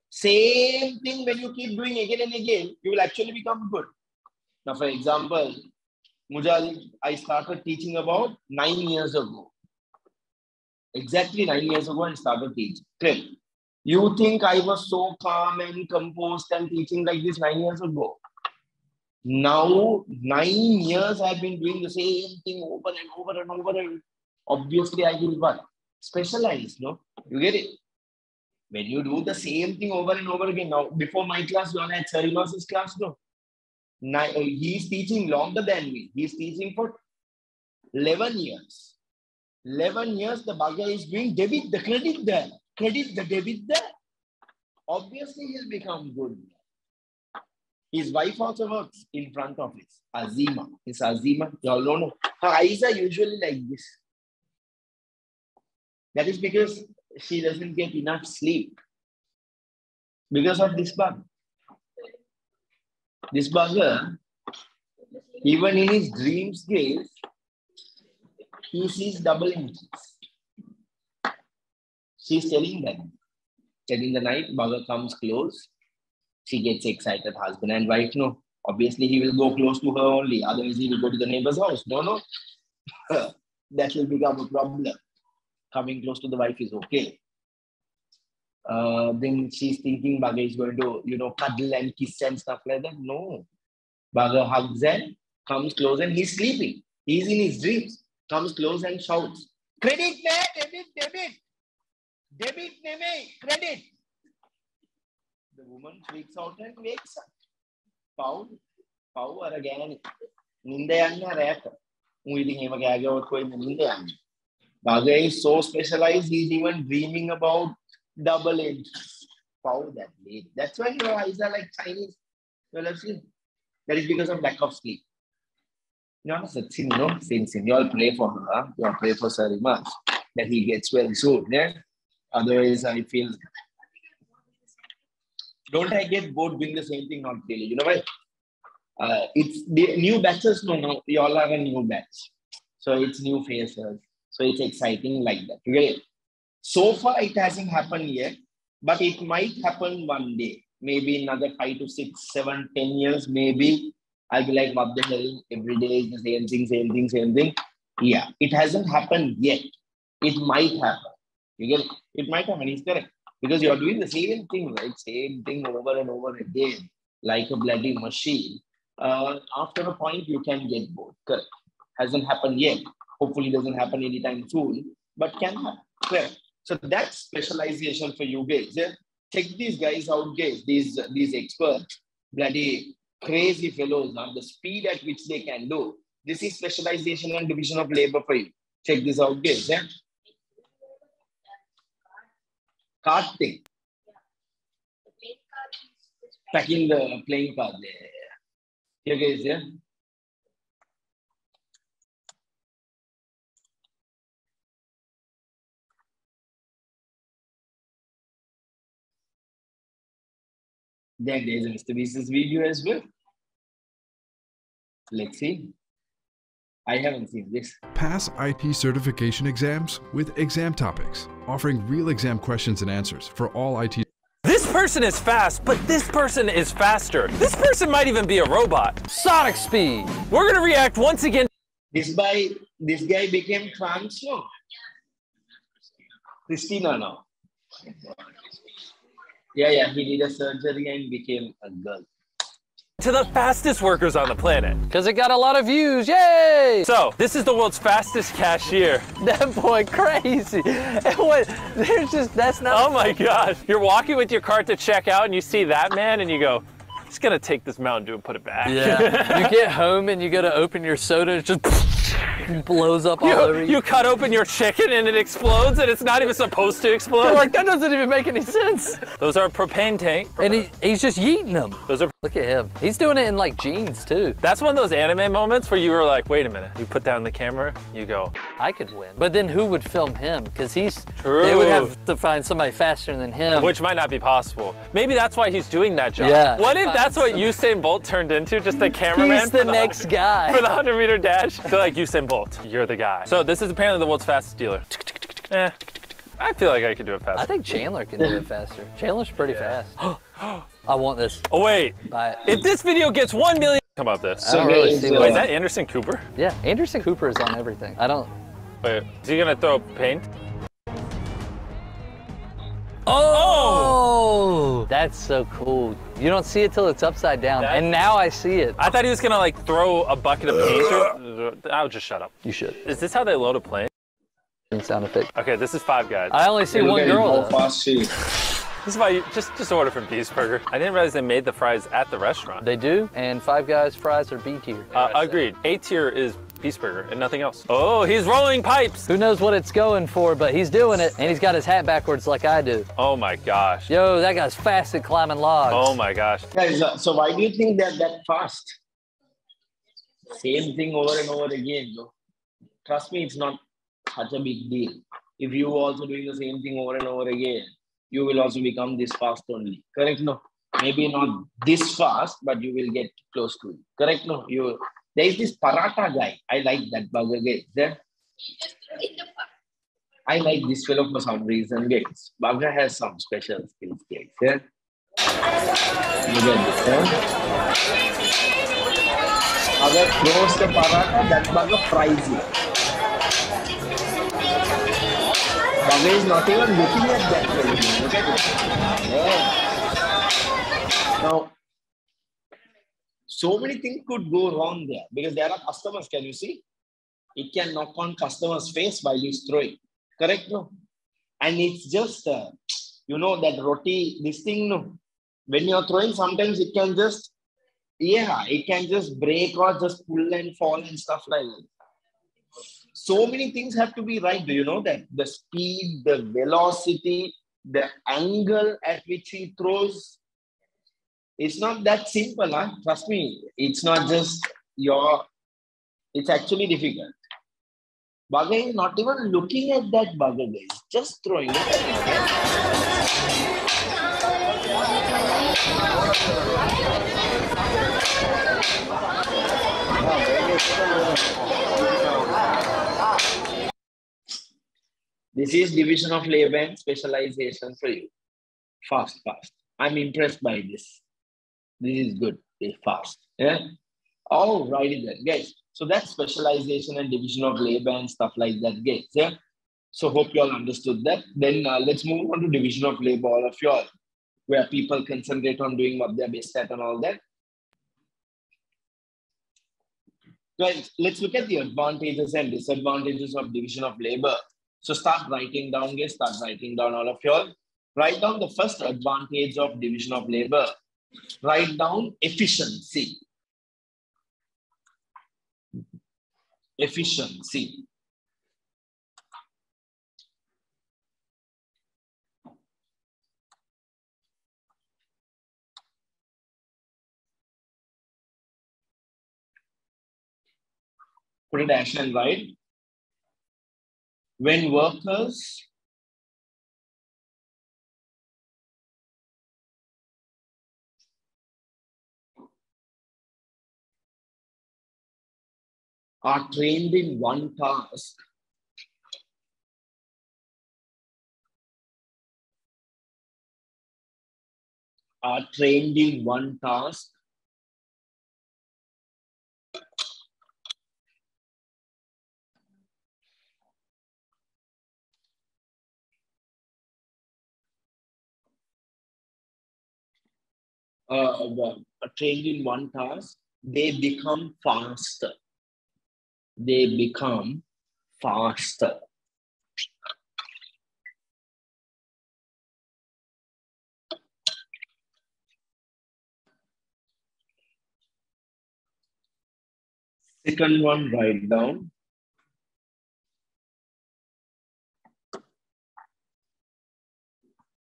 Same thing when you keep doing again and again, you will actually become good. Now, for example, Mujal, I started teaching about nine years ago. Exactly nine years ago, I started teaching. Clear. You think I was so calm and composed and teaching like this nine years ago? Now, nine years I've been doing the same thing over and over and over and obviously I will what? Specialize, no? You get it? When you do the same thing over and over again, now before my class, you all had Sarimas's class, no? Now, uh, he's teaching longer than me. He's teaching for 11 years. 11 years, the bugger is doing debit the credit there. Credit the debit there. Obviously, he'll become good. His wife also works in front office. Azima. Is Azima. You all don't know. Her eyes are usually like this. That is because she doesn't get enough sleep. Because of this bug. This bugger, even in his dreams case, he sees double images. She's telling them that in the night, bugger comes close, she gets excited, husband and wife, no. Obviously, he will go close to her only. Otherwise, he will go to the neighbor's house. No, no. that will become a problem Coming close to the wife is okay. Uh, then she's thinking Baga is going to, you know, cuddle and kiss and stuff like that. No. Baga hugs and comes close and he's sleeping. He's in his dreams. Comes close and shouts, Credit, man, debit, debit. Debit, name, credit. The woman freaks out and wakes up. Pau, Pau අර ගෑණි. නින්ද යන්න රැට. මු ඉතින් එහෙම කෑගවුවොත් කොහෙන්ද නින්ද යන්නේ? Bhaga is so specialized, he's even dreaming about double entries. Pau that late. That's why your eyes are like Chinese. Well, I've seen. That is because of lack of sleep. You know, you know, sin, sin. You all pray for her. Huh? You all pray for Sir Imaz that he gets well soon. Yeah? Otherwise, I feel. Don't I get bored doing the same thing? Not really. You know why? Uh, it's the new batches. No, no, You all are a new batch. So it's new faces. So it's exciting like that. So far, it hasn't happened yet, but it might happen one day. Maybe another five to six, seven, ten years, maybe. I'll be like, what the hell? Every day is the same thing, same thing, same thing. Yeah, it hasn't happened yet. It might happen. You get it? It might happen. He's correct. Because you're doing the same thing, right? Same thing over and over again, like a bloody machine. Uh, after a point, you can get bored. Correct. Hasn't happened yet. Hopefully, doesn't happen anytime soon, but can happen. So that's specialization for you guys. Check these guys out, guys. These these experts, bloody crazy fellows, on the speed at which they can do. This is specialization and division of labor for you. Check this out, guys. Yeah? Card thing. Packing the playing card there. Here, guys, yeah? Then there's a Mr. Beast's video as well. Let's see. I haven't seen this. Pass IT certification exams with Exam Topics, offering real exam questions and answers for all IT. This person is fast, but this person is faster. This person might even be a robot. Sonic speed. We're gonna react once again. This guy, this guy became trans now. Christina now. Yeah, yeah, he did a surgery and became a girl. To the fastest workers on the planet. Because it got a lot of views. Yay! So, this is the world's fastest cashier. That boy crazy. And what? There's just that's not. Oh my gosh. You're walking with your cart to check out and you see that man and you go, just gonna take this Mountain Dew and put it back. Yeah. you get home and you go to open your soda, it just blows up all you, over you. you cut open your chicken and it explodes and it's not even supposed to explode. You're like that doesn't even make any sense. Those are propane tank. And he, he's just yeeting them. Those are Look at him. He's doing it in like jeans too. That's one of those anime moments where you were like, wait a minute. You put down the camera, you go, I could win. But then who would film him? Because he's True. they would have to find somebody faster than him. which might not be possible. Maybe that's why he's doing that job. Yeah. What if that's what Usain Bolt turned into? Just a cameraman he's the for next guy. for the 100 meter dash? They're like, Usain Bolt, you're the guy. So this is apparently the world's fastest dealer. Eh, I feel like I could do it faster. I think Chandler can do it faster. Chandler's pretty fast. I want this. Oh wait, Buy it. if this video gets 1 million, how about this? I don't really see Wait, what. is that Anderson Cooper? Yeah, Anderson Cooper is on everything. I don't. Wait, is he gonna throw paint? Oh! That's so cool. You don't see it till it's upside down, That- and now I see it. I thought he was gonna like throw a bucket of paint. Or, I'll just shut up. You should. Is this how they load a plane? Sound effect. Okay, this is Five Guys. I only see Look one girl how though. fast she is. This is why you just just order from Beast Burger. I didn't realize they made the fries at the restaurant. They do, and Five Guys fries are B tier. Uh, agreed. A tier is Beast Burger and nothing else. Oh, he's rolling pipes. Who knows what it's going for, but he's doing it, and he's got his hat backwards like I do. Oh my gosh. Yo, that guy's fast at climbing logs. Oh my gosh. Guys, uh, so why do you think they're that fast? Same thing over and over again. Though. Trust me, it's not such a big deal. If you also doing the same thing over and over again, you will also become this fast only. Correct? No. Maybe not this fast, but you will get close to it. Correct? No. You there is this paratha guy. I like that burger guy. I like this fellow for some reason, guys. Burger has some special skills, guys. Yeah. Look at this, huh? Agar throws the paratha, that burger fries it. Burger is not even looking at that. Look at. Yeah. Now, So many things could go wrong there because there are customers. Can you see? It can knock on customer's face while he's throwing. Correct? No? And it's just, uh, you know, that roti, this thing, no? when you're throwing, sometimes it can just, yeah, it can just break or just pull and fall and stuff like that. So many things have to be right. Do you know that? The speed, the velocity, the angle at which he throws. It's not that simple, huh? Trust me. It's not just your, it's actually difficult. Bugger is not even looking at that bugger, guys. Just throwing it. This is division of labor and specialization for you. Fast, fast. I'm impressed by this. This is good. It's fast. Yeah. All righty then, guys. So that's specialization and division of labor and stuff like that, guys. Yeah. So hope you all understood that. Then uh, let's move on to division of labor, all of you all where people concentrate on doing what they're best at and all that. Guys, let's look at the advantages and disadvantages of division of labor. So start writing down, guys, start writing down all of y'all. Write down the first advantage of division of labor. Write down efficiency. Efficiency. put a dash and write. When workers are trained in one task, are trained in one task, uh, trained in one task, they become faster. They become faster. Second one, write down.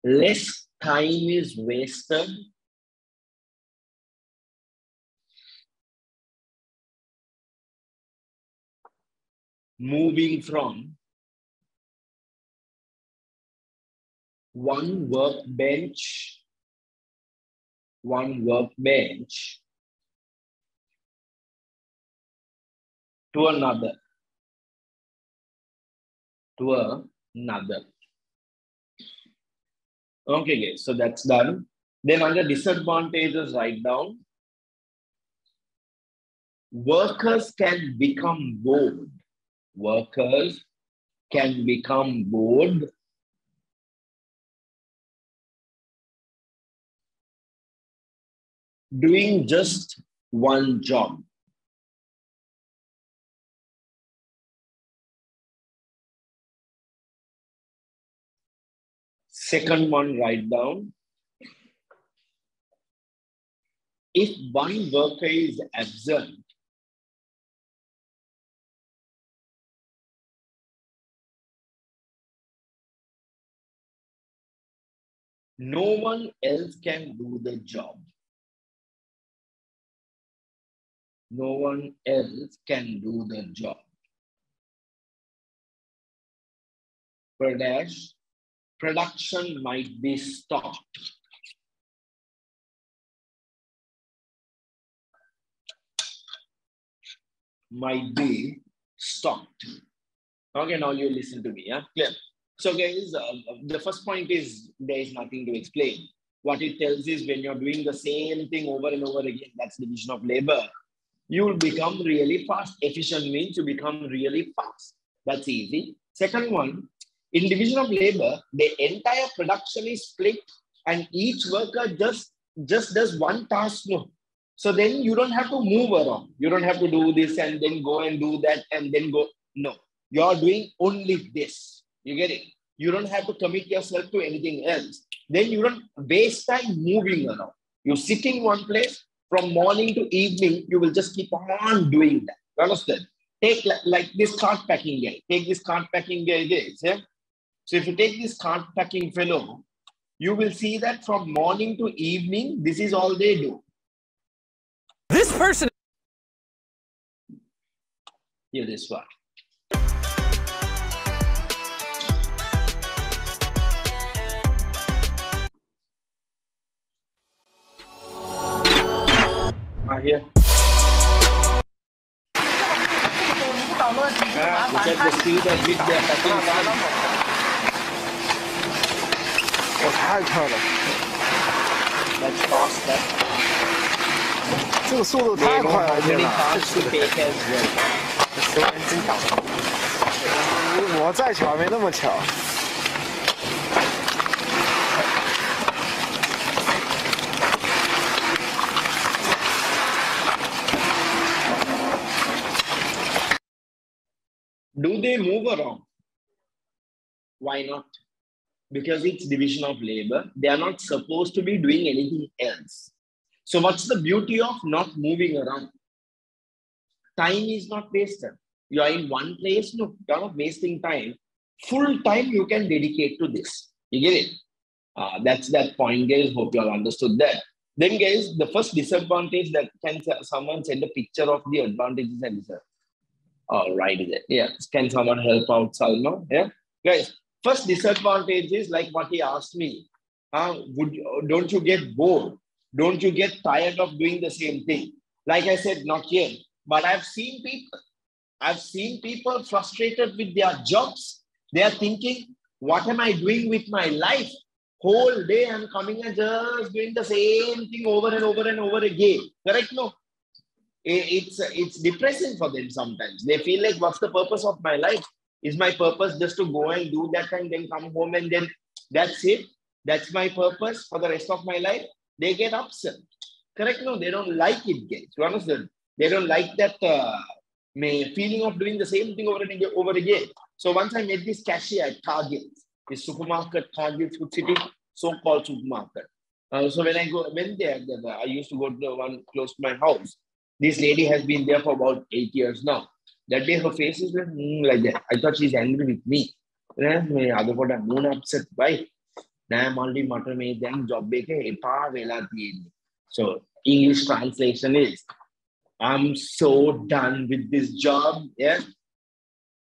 Less time is wasted moving from one workbench, one workbench to another, to another. Okay, guys, so that's done. Then under disadvantages, write down. Workers can become bored workers can become bored doing just one job. Second one, write down. If one worker is absent, No one else can do the job. No one else can do the job. Per dash, production might be stopped. Might be stopped. Okay, now you listen to me, yeah? Clear? So guys, uh, the first point is there is nothing to explain. What it tells is when you're doing the same thing over and over again, that's division of labor, you will become really fast. Efficient means you become really fast. That's easy. Second one, in division of labor, the entire production is split and each worker just, just does one task. No. So then you don't have to move around. You don't have to do this and then go and do that and then go. No, you're doing only this. You get it? You don't have to commit yourself to anything else. Then you don't waste time moving around. You sit in one place from morning to evening, you will just keep on doing that. You understand? Take like, like this card packing guy. Take this card packing guy this. Yeah? So if you take this card packing fellow, you will see that from morning to evening, this is all they do. This person Here, this one. 我太菜了，这个速度太快了，天哪！这真巧，我再巧没那么巧。Do they move around? Why not? Because it's division of labor. They are not supposed to be doing anything else. So, what's the beauty of not moving around? Time is not wasted. You are in one place, no, you're not wasting time. Full time you can dedicate to this. You get it? Uh, that's that point, guys. Hope you all understood that. Then, guys, the first disadvantage that can someone send a picture of the advantages and disadvantages? All right? Yeah. Can someone help out, Salma? Yeah. Guys, first disadvantage is like what he asked me. Uh, would don't you get bored? Don't you get tired of doing the same thing? Like I said, not yet. But I've seen people. I've seen people frustrated with their jobs. They are thinking, what am I doing with my life? Whole day I'm coming and just doing the same thing over and over and over again. Correct? No it's it's depressing for them sometimes. They feel like, what's the purpose of my life? Is my purpose just to go and do that and then come home and then that's it? That's my purpose for the rest of my life? They get upset. Correct? No, they don't like it, guys. You understand? They don't like that uh, feeling of doing the same thing over and over again. So once I met this cashier at Target, this supermarket, Target Food City, so-called supermarket. Uh, so when I go, when there, I used to go to the one close to my house. This lady has been there for about eight years now. That day her face is like, "Hmm," like that. I thought she's angry with me. මේ අදකොට මූණ upset බයි නෑ මල්ලි මට මේ දැන් job එක එපා වෙලා තියෙන්නේ. So English translation is I'm so done with this job. Yeah.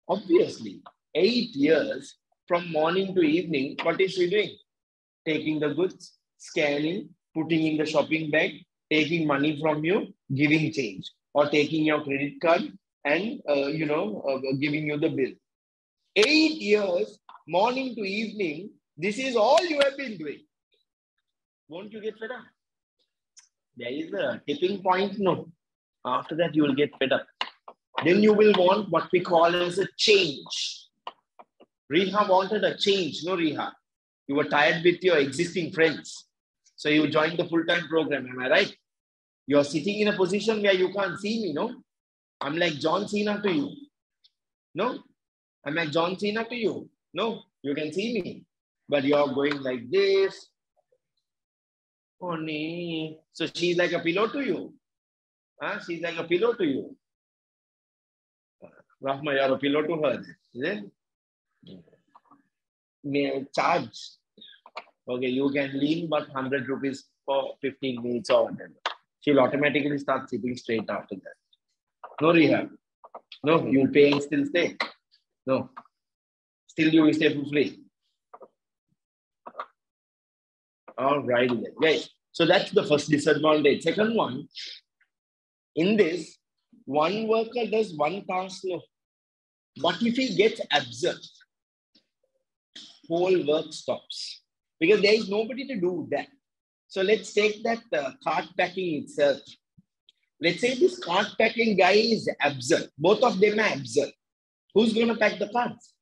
Obviously, eight years from morning to evening, what is she doing? Taking the goods, scanning, putting in the shopping bag, taking money from you, giving change, or taking your credit card and uh, you know uh, giving you the bill. Eight years, morning to evening, this is all you have been doing. Won't you get fed up? There is a tipping point. No, after that you will get fed up. Then you will want what we call as a change. Riha wanted a change. No, Riha. You were tired with your existing friends. So you joined the full-time program. Am I right? You're sitting in a position where you can't see me, no? I'm like John Cena to you. No? I'm like John Cena to you. No, you can see me. But you're going like this. Oh. So she's like a pillow to you. Huh? She's like a pillow to you. Rahma, you're a pillow to her. Is it? May charge. Okay, you can lean but 100 rupees for 15 minutes or whatever. She'll automatically start sitting straight after that. No rehab. No, you'll pay and still stay. No. Still you will stay for free. All right, then. So that's the first disadvantage. Second one, in this, one worker does one task. No. What if he gets absent? Whole work stops because there is nobody to do that. So let's take that uh, cart packing itself. Let's say this cart packing guy is absent. Both of them are absent. Who's going to pack the cards?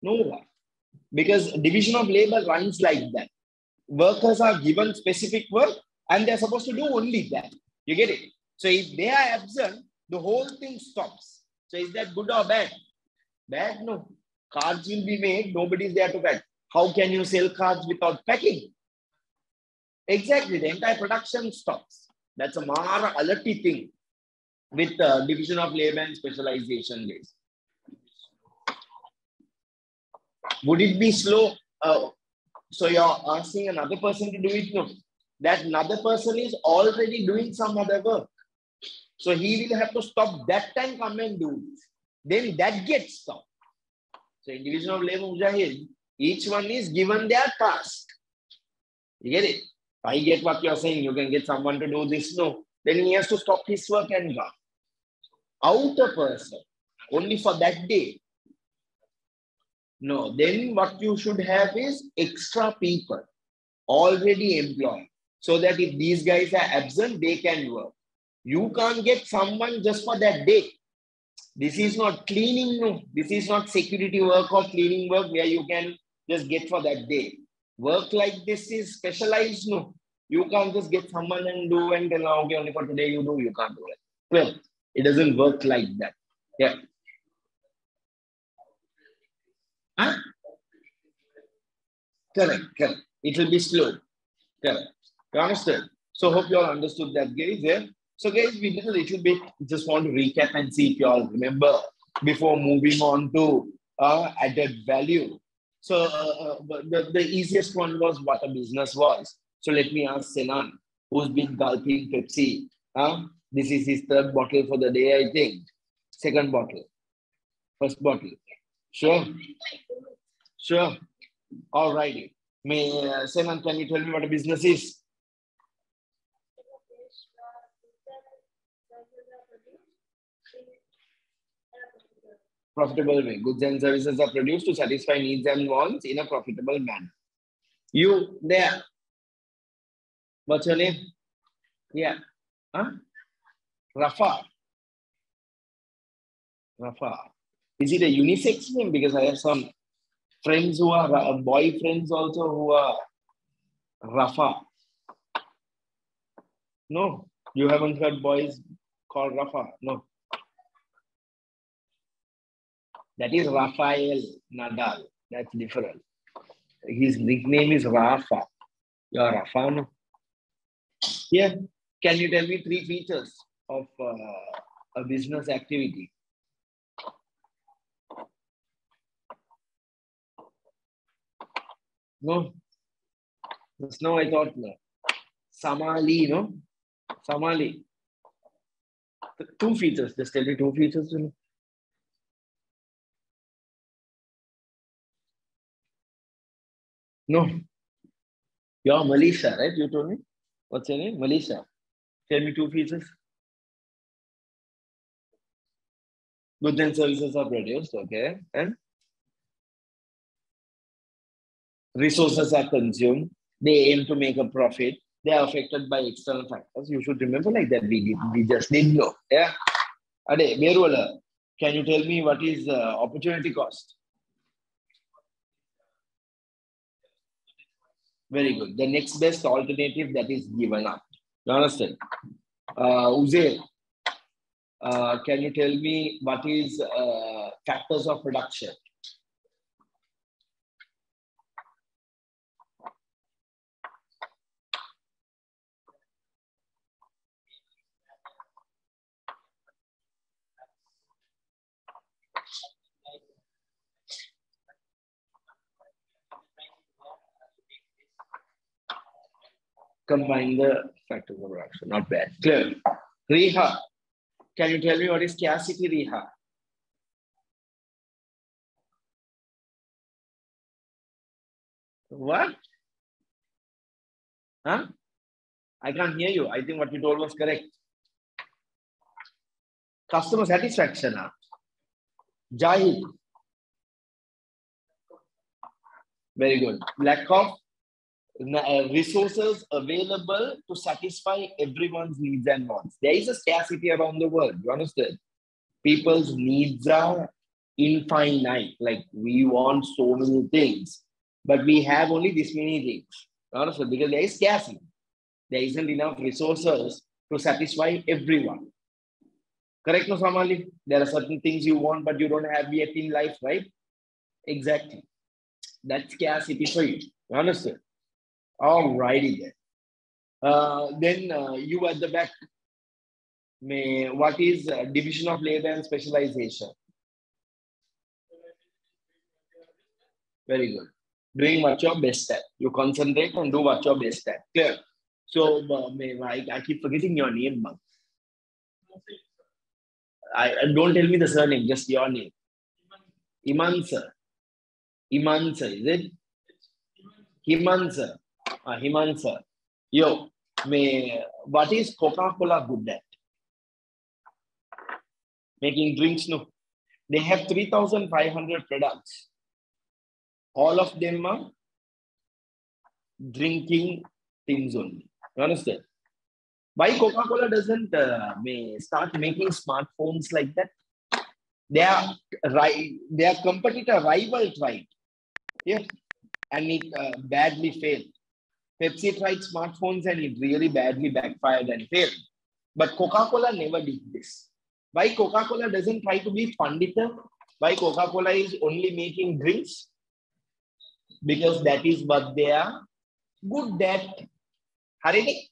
No one. Because division of labor runs like that. Workers are given specific work and they're supposed to do only that. You get it? So if they are absent, the whole thing stops. So is that good or bad? Bad, no. Cards will be made, Nobody's there to pack. How can you sell cards without packing? Exactly, the entire production stops. That's a Mara alerty thing with uh, division of labor and specialization days. Would it be slow? Uh, so you're asking another person to do it? No. That another person is already doing some other work. So he will have to stop that time, come and do it. Then that gets stopped. So in division of labor mujahid, each one is given their task. You get it? I get what you're saying. You can get someone to do this. No. Then he has to stop his work and go. Out. Outer person, only for that day. No, then what you should have is extra people already employed so that if these guys are absent, they can work. You can't get someone just for that day. This is not cleaning, no. This is not security work or cleaning work where you can just get for that day. Work like this is specialized, no. You can't just get someone and do and tell, okay, only for today you do, you can't do it. Well, it doesn't work like that. Yeah. Huh? Correct, correct. It will be slow. Correct. You understand? So hope you all understood that, guys. Yeah. So, guys, we did a little bit. Just want to recap and see if you all remember before moving on to uh, added value. So, uh, uh, the, the easiest one was what a business was. So, let me ask Senan, who's been gulping Pepsi. Huh? This is his third bottle for the day, I think. Second bottle. First bottle. Sure. Sure. All righty. May uh, Senan, can you tell me what a business is? Profitable way. Goods and services are produced to satisfy needs and wants in a profitable manner. You there. What's your name? Yeah. Huh? Rafa. Rafa. Is it a unisex name? Because I have some friends who are uh, boyfriends also who are Rafa. No, you haven't heard boys called Rafa. No. That is Rafael Nadal. That's different. His nickname is Rafa. You're Rafa, no? Yeah. Can you tell me three features of uh, a business activity? No. Now I thought no. Samali, no? Samali. Two features. Just tell me two features. You know? No. You're Melissa, right? You told me. What's your name? Melissa. Tell me two features. Goods and services are produced, okay. And resources are consumed. They aim to make a profit. They are affected by external factors. You should remember like that. We, we just didn't know. Yeah. Ade, can you tell me what is uh, opportunity cost? Very good. The next best alternative that is given up. You understand? Uh, Uzair, uh, can you tell me what is uh, factors of production? Combine the factors of production. Not bad. Clear. Riha. Can you tell me what is scarcity, Riha? What? Huh? I can't hear you. I think what you told was correct. Customer satisfaction. Huh? Jahid. Very good. Lack of Uh, resources available to satisfy everyone's needs and wants. There is a scarcity around the world. You understand? People's needs are infinite. Like we want so many things, but we have only this many things. You understand? Because there is scarcity. There isn't enough resources to satisfy everyone. Correct, no, Samali? There are certain things you want, but you don't have yet in life, right? Exactly. That's scarcity for you. You understand? All righty then. Uh, then uh, you at the back, may, what is uh, division of labor and specialization? Very good. Doing what you're best at. You concentrate and do what you're best at. Clear? So, uh, may, I, I keep forgetting your name, man. I, don't tell me the surname, just your name. Iman sir. Iman sir, is it? Himan sir. Uh, Himan sir. Yo, may, what is Coca-Cola good at? Making drinks, no. They have 3,500 products. All of them are drinking things only. You understand? Why Coca-Cola doesn't uh, may start making smartphones like that? Their, their competitor rival tried. Yeah. And it uh, badly failed. Pepsi tried smartphones and it really badly backfired and failed. But Coca-Cola never did this. Why Coca-Cola doesn't try to be pandita? Why Coca-Cola is only making drinks? Because that is what they are good at. Harini?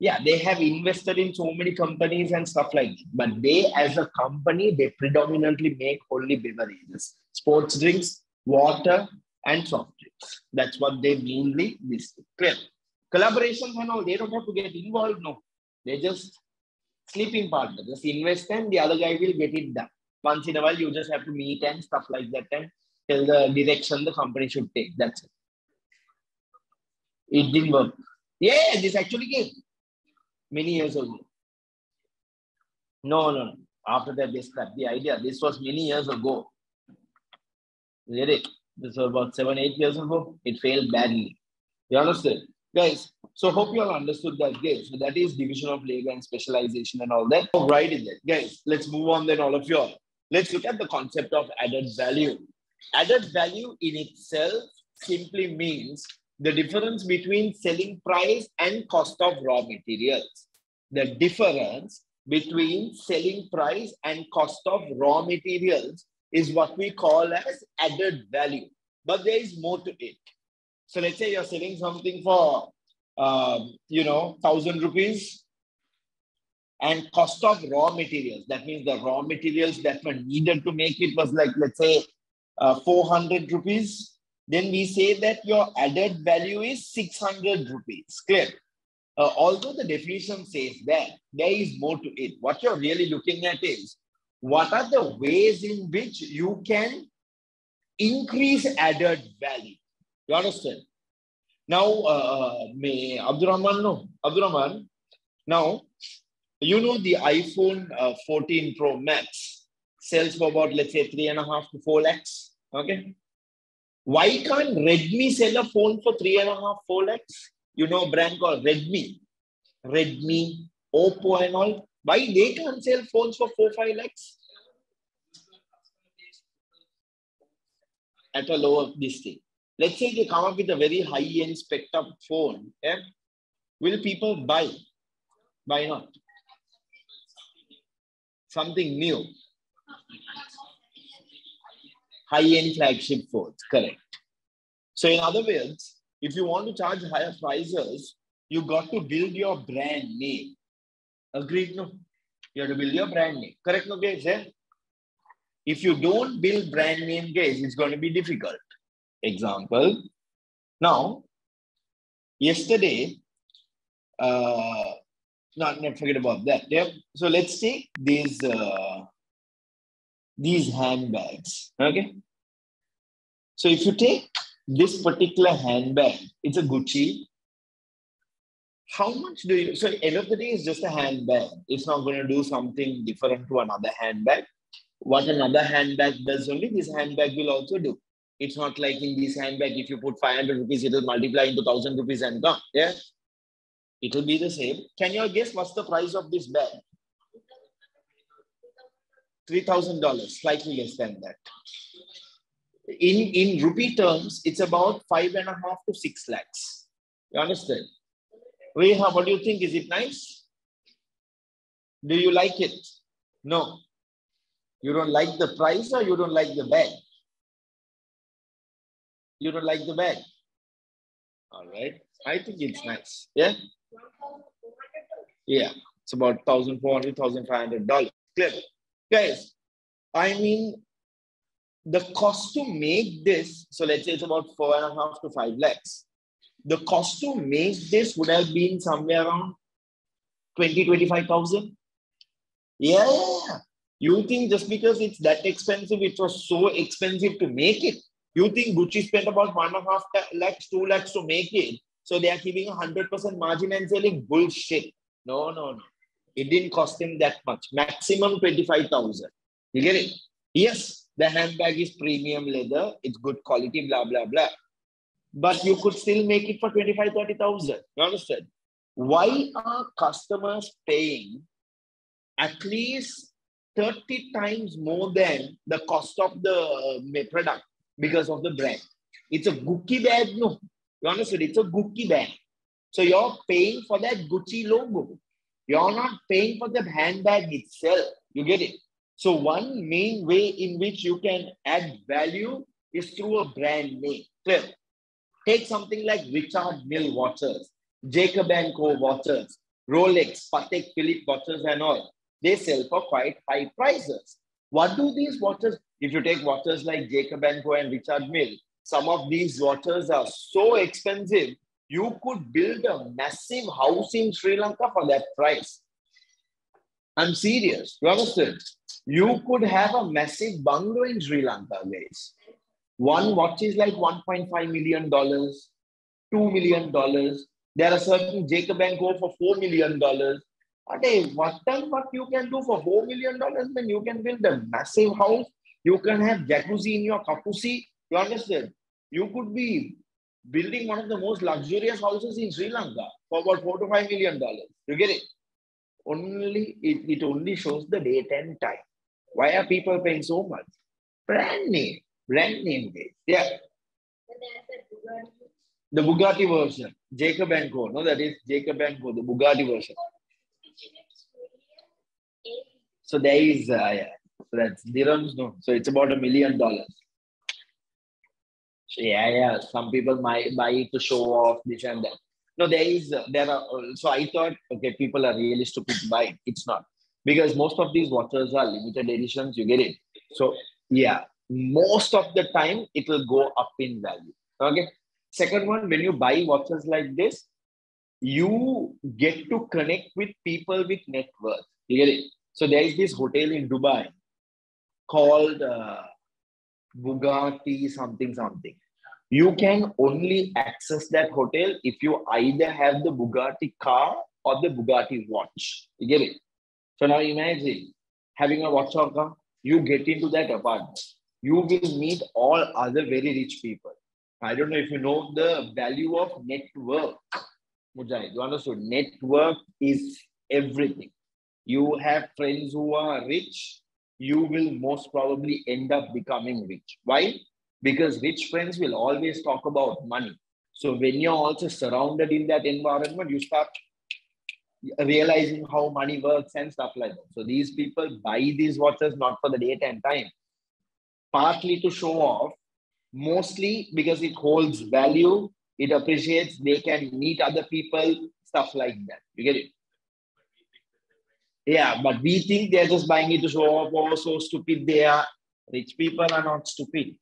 yeah, they have invested in so many companies and stuff like that. But they, as a company, they predominantly make only beverages, sports drinks, water, and soft drinks. That's what they mainly this clear. Collaborations and all, they don't have to get involved. No, they just sleeping partner. Just invest and the other guy will get it done. Once in a while, you just have to meet and stuff like that and tell the direction the company should take. That's it. It didn't work. Yeah, this actually came many years ago. No, no, no. After that, they scrapped the idea. This was many years ago. Get it? This was about seven, eight years ago. It failed badly. You understand? Guys, so hope you all understood that, guys. So that is division of labor and specialization and all that. All right, in that. Guys, let's move on then, all of you all. Let's look at the concept of added value. Added value in itself simply means the difference between selling price and cost of raw materials. The difference between selling price and cost of raw materials is what we call as added value. But there is more to it. So let's say you're selling something for, um, you know, thousand rupees and cost of raw materials. That means the raw materials that were needed to make it was like, let's say, uh, 400 rupees then we say that your added value is 600 rupees. Clear? Uh, although the definition says that, there is more to it. What you're really looking at is what are the ways in which you can increase added value. You understand? Now, uh, may Abdurrahman know? Abdurrahman, now, you know the iPhone uh, 14 Pro Max sells for about, let's say, three and a half to four lakhs. Okay. Why can't Redmi sell a phone for three and a half, four lakhs? You know brand called Redmi, Redmi, Oppo and all. Why they can't sell phones for four, five lakhs? At a lower this thing. Let's say they come up with a very high-end spec up phone. Yeah? Will people buy? Why not? Something new high-end flagship phones, correct. So in other words, if you want to charge higher prices, you got to build your brand name. Agreed, no? You have to build your brand name. Correct, no, guys? Eh? If you don't build brand name, guys, it's going to be difficult. Example. Now, yesterday, uh, not, not forget about that. Yeah. So let's take these uh, these handbags. Okay. So if you take this particular handbag, it's a Gucci. How much do you, so end of the day, it's just a handbag. It's not going to do something different to another handbag. What another handbag does only, this handbag will also do. It's not like in this handbag, if you put 500 rupees, it will multiply into 1000 rupees and come. Yeah. It will be the same. Can you guess what's the price of this bag? $3,000, slightly less than that. In, in rupee terms, it's about five and a half to six lakhs. You understand? Reha, what do you think? Is it nice? Do you like it? No. You don't like the price or you don't like the bag? You don't like the bag? All right. I think it's nice. Yeah? Yeah. It's about $1,400, $1,500. Clear? Guys, I mean, the cost to make this, so let's say it's about four and a half to five lakhs. The cost to make this would have been somewhere around 20, 25,000. Yeah. You think just because it's that expensive, it was so expensive to make it. You think Gucci spent about one and a half lakhs, two lakhs to make it. So they are keeping a hundred percent margin and selling bullshit. No, no, no. It didn't cost him that much. Maximum 25,000. You get it? Yes, the handbag is premium leather. It's good quality, blah, blah, blah. But you could still make it for 25, 30,000. You understand? Why are customers paying at least 30 times more than the cost of the uh, product because of the brand. It's a Gucci bag, no. You understand? It's a Gucci bag. So you're paying for that Gucci logo. You're not paying for the handbag itself. You get it? So one main way in which you can add value is through a brand name. Clear? Take something like Richard Mille watches, Jacob & Co. watches, Rolex, Patek Philippe watches and all they sell for quite high prices. What do these waters, if you take waters like Jacob & Co. and Richard Mille, some of these waters are so expensive, you could build a massive house in Sri Lanka for that price. I'm serious. You understand? You could have a massive bungalow in Sri Lanka, guys. One watch is like $1.5 million, $2 million. There are certain Jacob & Co. for $4 million. Ade, what time what you can do for four million dollars? Then you can build a massive house. You can have jacuzzi in your kapusi. You understand? You could be building one of the most luxurious houses in Sri Lanka for about four to five million dollars. You get it? Only it, it only shows the date and time. Why are people paying so much? Brand name, brand name days. Yeah. The Bugatti version, Jacob and Co. No, that is Jacob and Co. The Bugatti version. So there is, uh, yeah. So that's dirhams, no. So it's about a million dollars. So yeah, yeah. Some people might buy it to show off this and that. No, there is, uh, there are. Uh, so I thought, okay, people are really stupid to buy it. It's not because most of these watches are limited editions. You get it. So yeah, most of the time it will go up in value. Okay. Second one, when you buy watches like this, you get to connect with people with net worth. You get it? So there is this hotel in Dubai called uh, Bugatti something something. You can only access that hotel if you either have the Bugatti car or the Bugatti watch. You get it? So now imagine having a watch or car, you get into that apartment. You will meet all other very rich people. I don't know if you know the value of network. Mujahid, you understood? Network is everything you have friends who are rich, you will most probably end up becoming rich. Why? Because rich friends will always talk about money. So when you're also surrounded in that environment, you start realizing how money works and stuff like that. So these people buy these watches not for the date and time, partly to show off, mostly because it holds value, it appreciates, they can meet other people, stuff like that. You get it? Yeah, but we think they're just buying it to show off. Oh, so stupid they are. Rich people are not stupid.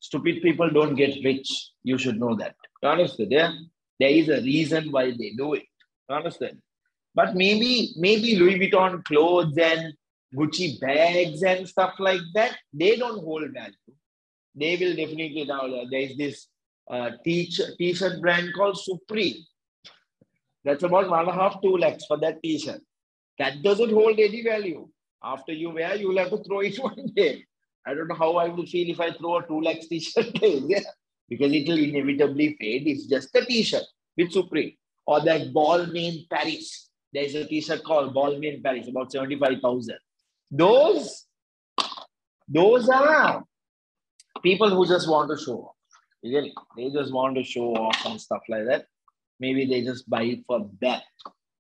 Stupid people don't get rich. You should know that. You understand? Yeah? There is a reason why they do it. You understand? But maybe, maybe Louis Vuitton clothes and Gucci bags and stuff like that, they don't hold value. They will definitely now. There is this uh, t-shirt brand called Supreme. That's about one and a half, two lakhs for that t-shirt. That doesn't hold any value. After you wear, you will have to throw it one day. I don't know how I will feel if I throw a 2 lakhs t-shirt yeah. because it will inevitably fade. It's just a t-shirt with Supreme. Or that Balmain Paris. There's a t-shirt called Balmain Paris, about 75,000. Those, those are people who just want to show off. They just want to show off and stuff like that. maybe they just buy it for that.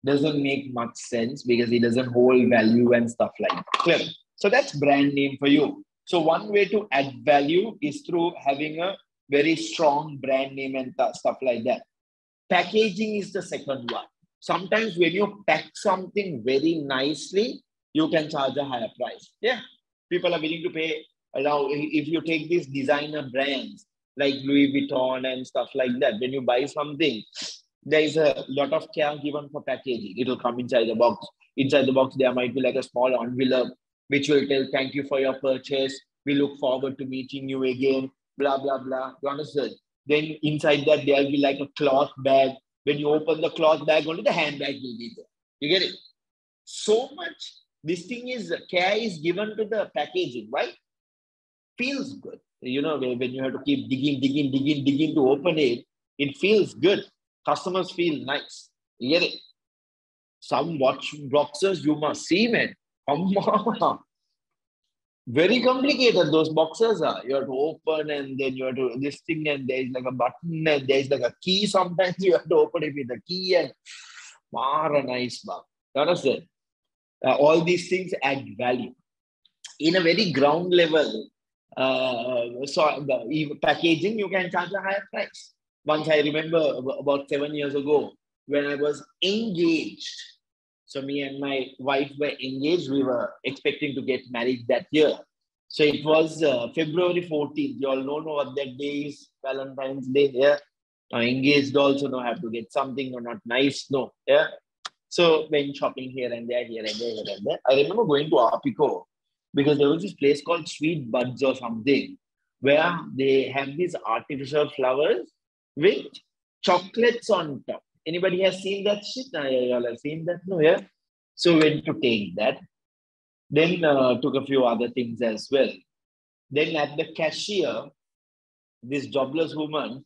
Doesn't make much sense because it doesn't hold value and stuff like that. Clear? So that's brand name for you. So one way to add value is through having a very strong brand name and th- stuff like that. Packaging is the second one. Sometimes when you pack something very nicely, you can charge a higher price. Yeah, people are willing to pay. Now, if you take these designer brands like Louis Vuitton and stuff like that, when you buy something, there is a lot of care given for packaging. It will come inside the box. Inside the box, there might be like a small envelope which will tell, thank you for your purchase. We look forward to meeting you again, blah, blah, blah. You understand? Then inside that, there'll be like a cloth bag. When you open the cloth bag, only the handbag will be there. You get it? So much, this thing is, care is given to the packaging, right? Feels good. You know, when you have to keep digging, digging, digging, digging to open it, it feels good. Customers feel nice. You get it? Some watch boxes you must see, man. Very complicated, those boxes are. You have to open and then you have to this thing, and there's like a button and there's like a key. Sometimes you have to open it with a key and far a nice box. You understand? Uh, all these things add value. In a very ground level, uh, so the packaging, you can charge a higher price. Once I remember about seven years ago, when I was engaged so me and my wife were engaged. We were expecting to get married that year. So it was uh, February 14th. You all know, what that day is, Valentine's Day. Yeah. Uh, engaged also, no, have to get something, no, not nice, no. Yeah. So went shopping here and there, here and there, here and there. I remember going to Arpico because there was this place called Sweet Buds or something where they have these artificial flowers with chocolates on top. Anybody has seen that shit? Uh, y'all have seen that? No, yeah. So went to take that. Then uh, took a few other things as well. Then at the cashier, this jobless woman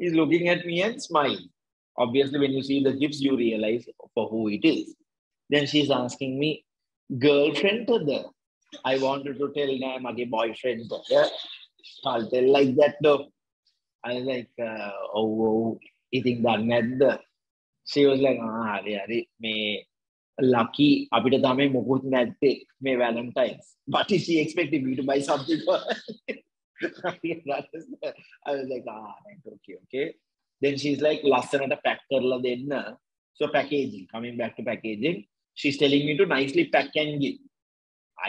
is looking at me and smiling. Obviously, when you see the gifts, you realize for who it is. Then she's asking me, girlfriend to the I wanted to tell them my boyfriend. Yeah. I'll tell like that though. I was like, uh, oh, oh, ඉතින් දන්නේ නැද්ද she was like ආ හරි හරි මේ lucky අපිට තමයි මොකුත් නැත්තේ මේ valentines but is she expecting me to buy something for her I was like ah okay okay then she's like ලස්සනට pack කරලා දෙන්න so packaging coming back to packaging she's telling me to nicely pack and give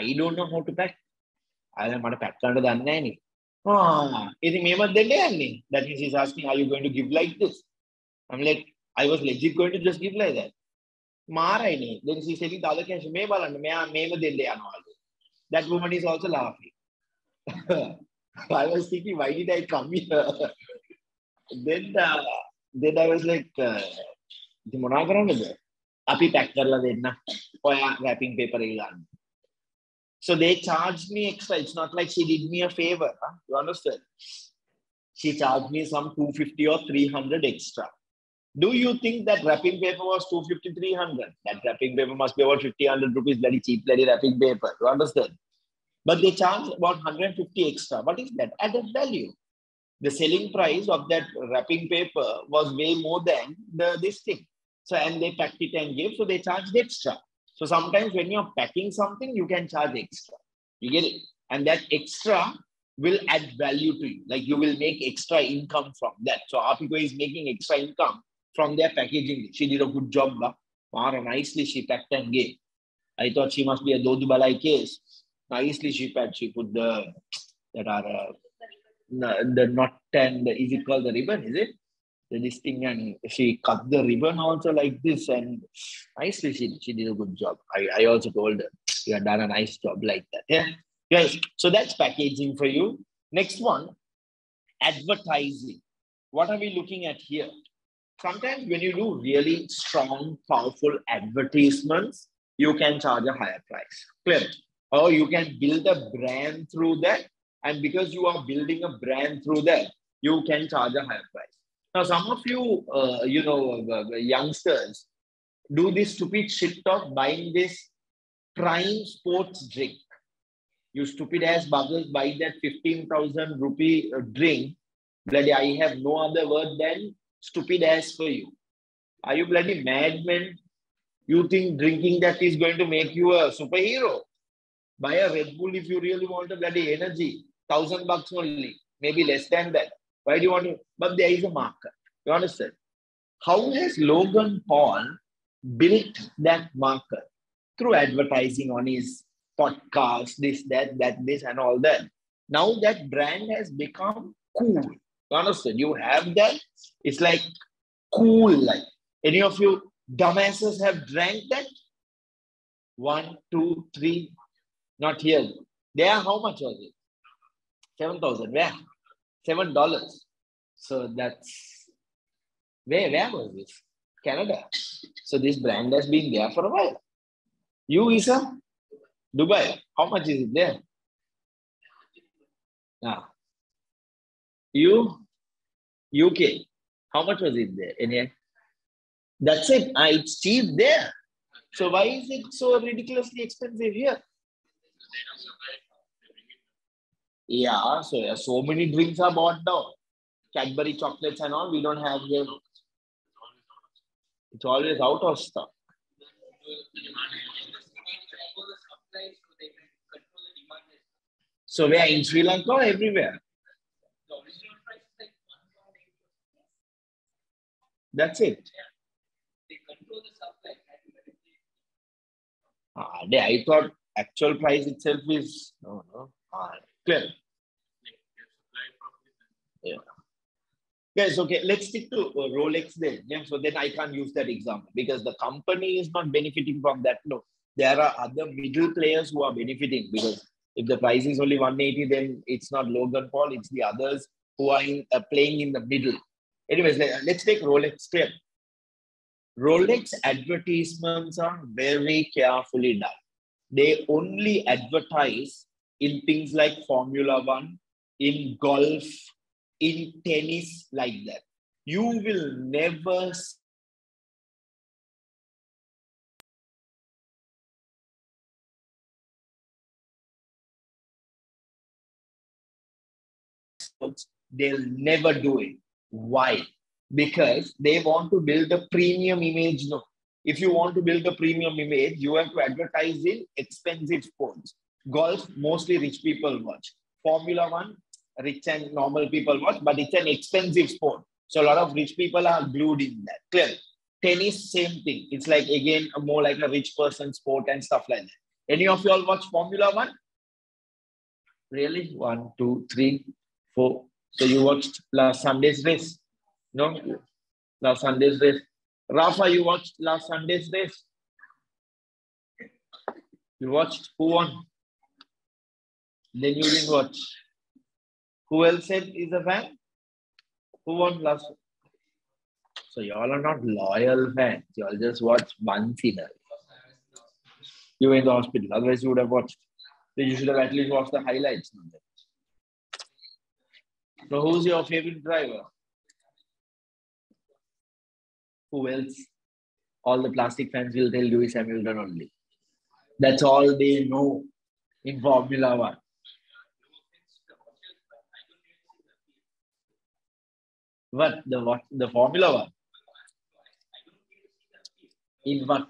I don't know how to pack අය මට pack කරන්න දන්නේ නැහැ නේ ආ ඉතින් මේවත් දෙන්න යන්නේ that means he's asking are you going to give like this I'm like, I was legit going to just give like that. මාරයිනේ. Then she said the other question, මේ බලන්න මෙයා මේව දෙන්න යනවාද? That woman is also laughing. I was thinking, why did I come here? then, uh, then I was like, ඉතින් මොනා කරන්නද? අපි pack කරලා දෙන්න. ඔයා wrapping paper එක ගන්න. So they charged me extra. It's not like she did me a favor. Huh? You understand? She charged me some 250 or 300 extra. Do you think that wrapping paper was 250, 300? That wrapping paper must be about 50, 100 rupees, bloody cheap, bloody wrapping paper. You understand? But they charge about 150 extra. What is that? Added value. The selling price of that wrapping paper was way more than the this thing. So, and they packed it and gave, so they charged extra. So sometimes when you're packing something, you can charge extra. You get it? And that extra will add value to you. Like you will make extra income from that. So Arpico is making extra income from their packaging. She did a good job. Mara nicely she packed and gave. I thought she must be a Dodu Balai case. Nicely she packed. She put the that are uh, the knot and is it called the ribbon? Is it? The this thing and she cut the ribbon also like this and nicely she she did a good job. I, I also told her you have done a nice job like that. Yeah. Yes. So that's packaging for you. Next one, advertising. What are we looking at here? sometimes when you do really strong, powerful advertisements, you can charge a higher price. Clear? Or you can build a brand through that. And because you are building a brand through that, you can charge a higher price. Now, some of you, uh, you know, uh, youngsters do this stupid shit of buying this prime sports drink. You stupid ass buggers buy that 15,000 rupee uh, drink. Bloody, I have no other word than stupid ass for you. Are you bloody madman? You think drinking that is going to make you a superhero? Buy a Red Bull if you really want a bloody energy. Thousand bucks only, maybe less than that. Why do you want to? But there is a market. You understand? How has Logan Paul built that market? Through advertising on his podcast, this, that, that, this, and all that. Now that brand has become cool. You understand? You have that. It's like cool. Like any of you dumbasses have drank that? One, two, three. Not here. There, how much was it? 7,000. Where? Seven dollars. So that's where, where was this? Canada. So this brand has been there for a while. You, Isa? Dubai. How much is it there? Ah. You? UK. How much was it there? Any? That's it. Ah, it's cheap there. So why is it so ridiculously expensive here? Yeah, so yeah, so many drinks are bought now. Cadbury chocolates and all, we don't have them. It's always out of stock. So where in Sri Lanka or everywhere? That's it. Ah, I thought actual price itself is no, no. Ah, clear. Yeah. Yes, okay. Let's stick to uh, Rolex then. Yeah, so then I can't use that example because the company is not benefiting from that. No, there are other middle players who are benefiting because if the price is only 180, then it's not Logan Paul, it's the others who are in, uh, playing in the middle. Anyways, let, let's take Rolex clear. Rolex advertisements are very carefully done. They only advertise in things like Formula One, in golf, in tennis, like that. You will never they'll never do it. Why? Because they want to build a premium image. No. If you want to build a premium image, you have to advertise in expensive sports. Golf, mostly rich people watch. Formula One, rich and normal people watch, but it's an expensive sport. So a lot of rich people are glued in that. Clear. Tennis, same thing. It's like again more like a rich person sport and stuff like that. Any of you all watch Formula One? Really? One, two, three, four. So you watched last Sunday's race? No? Last Sunday's race. Rafa, you watched last Sunday's race? You watched? Who won? Then you didn't watch. Who else said is a fan? Who won last? So y'all are not loyal fans. Y'all just watch once in You were in the hospital. Otherwise, you would have watched. Then you should have at least watched the highlights. So who's your favorite driver? Who else? All the plastic fans will tell Lewis Hamilton only. That's all they know in Formula One. What the what the Formula One? In what?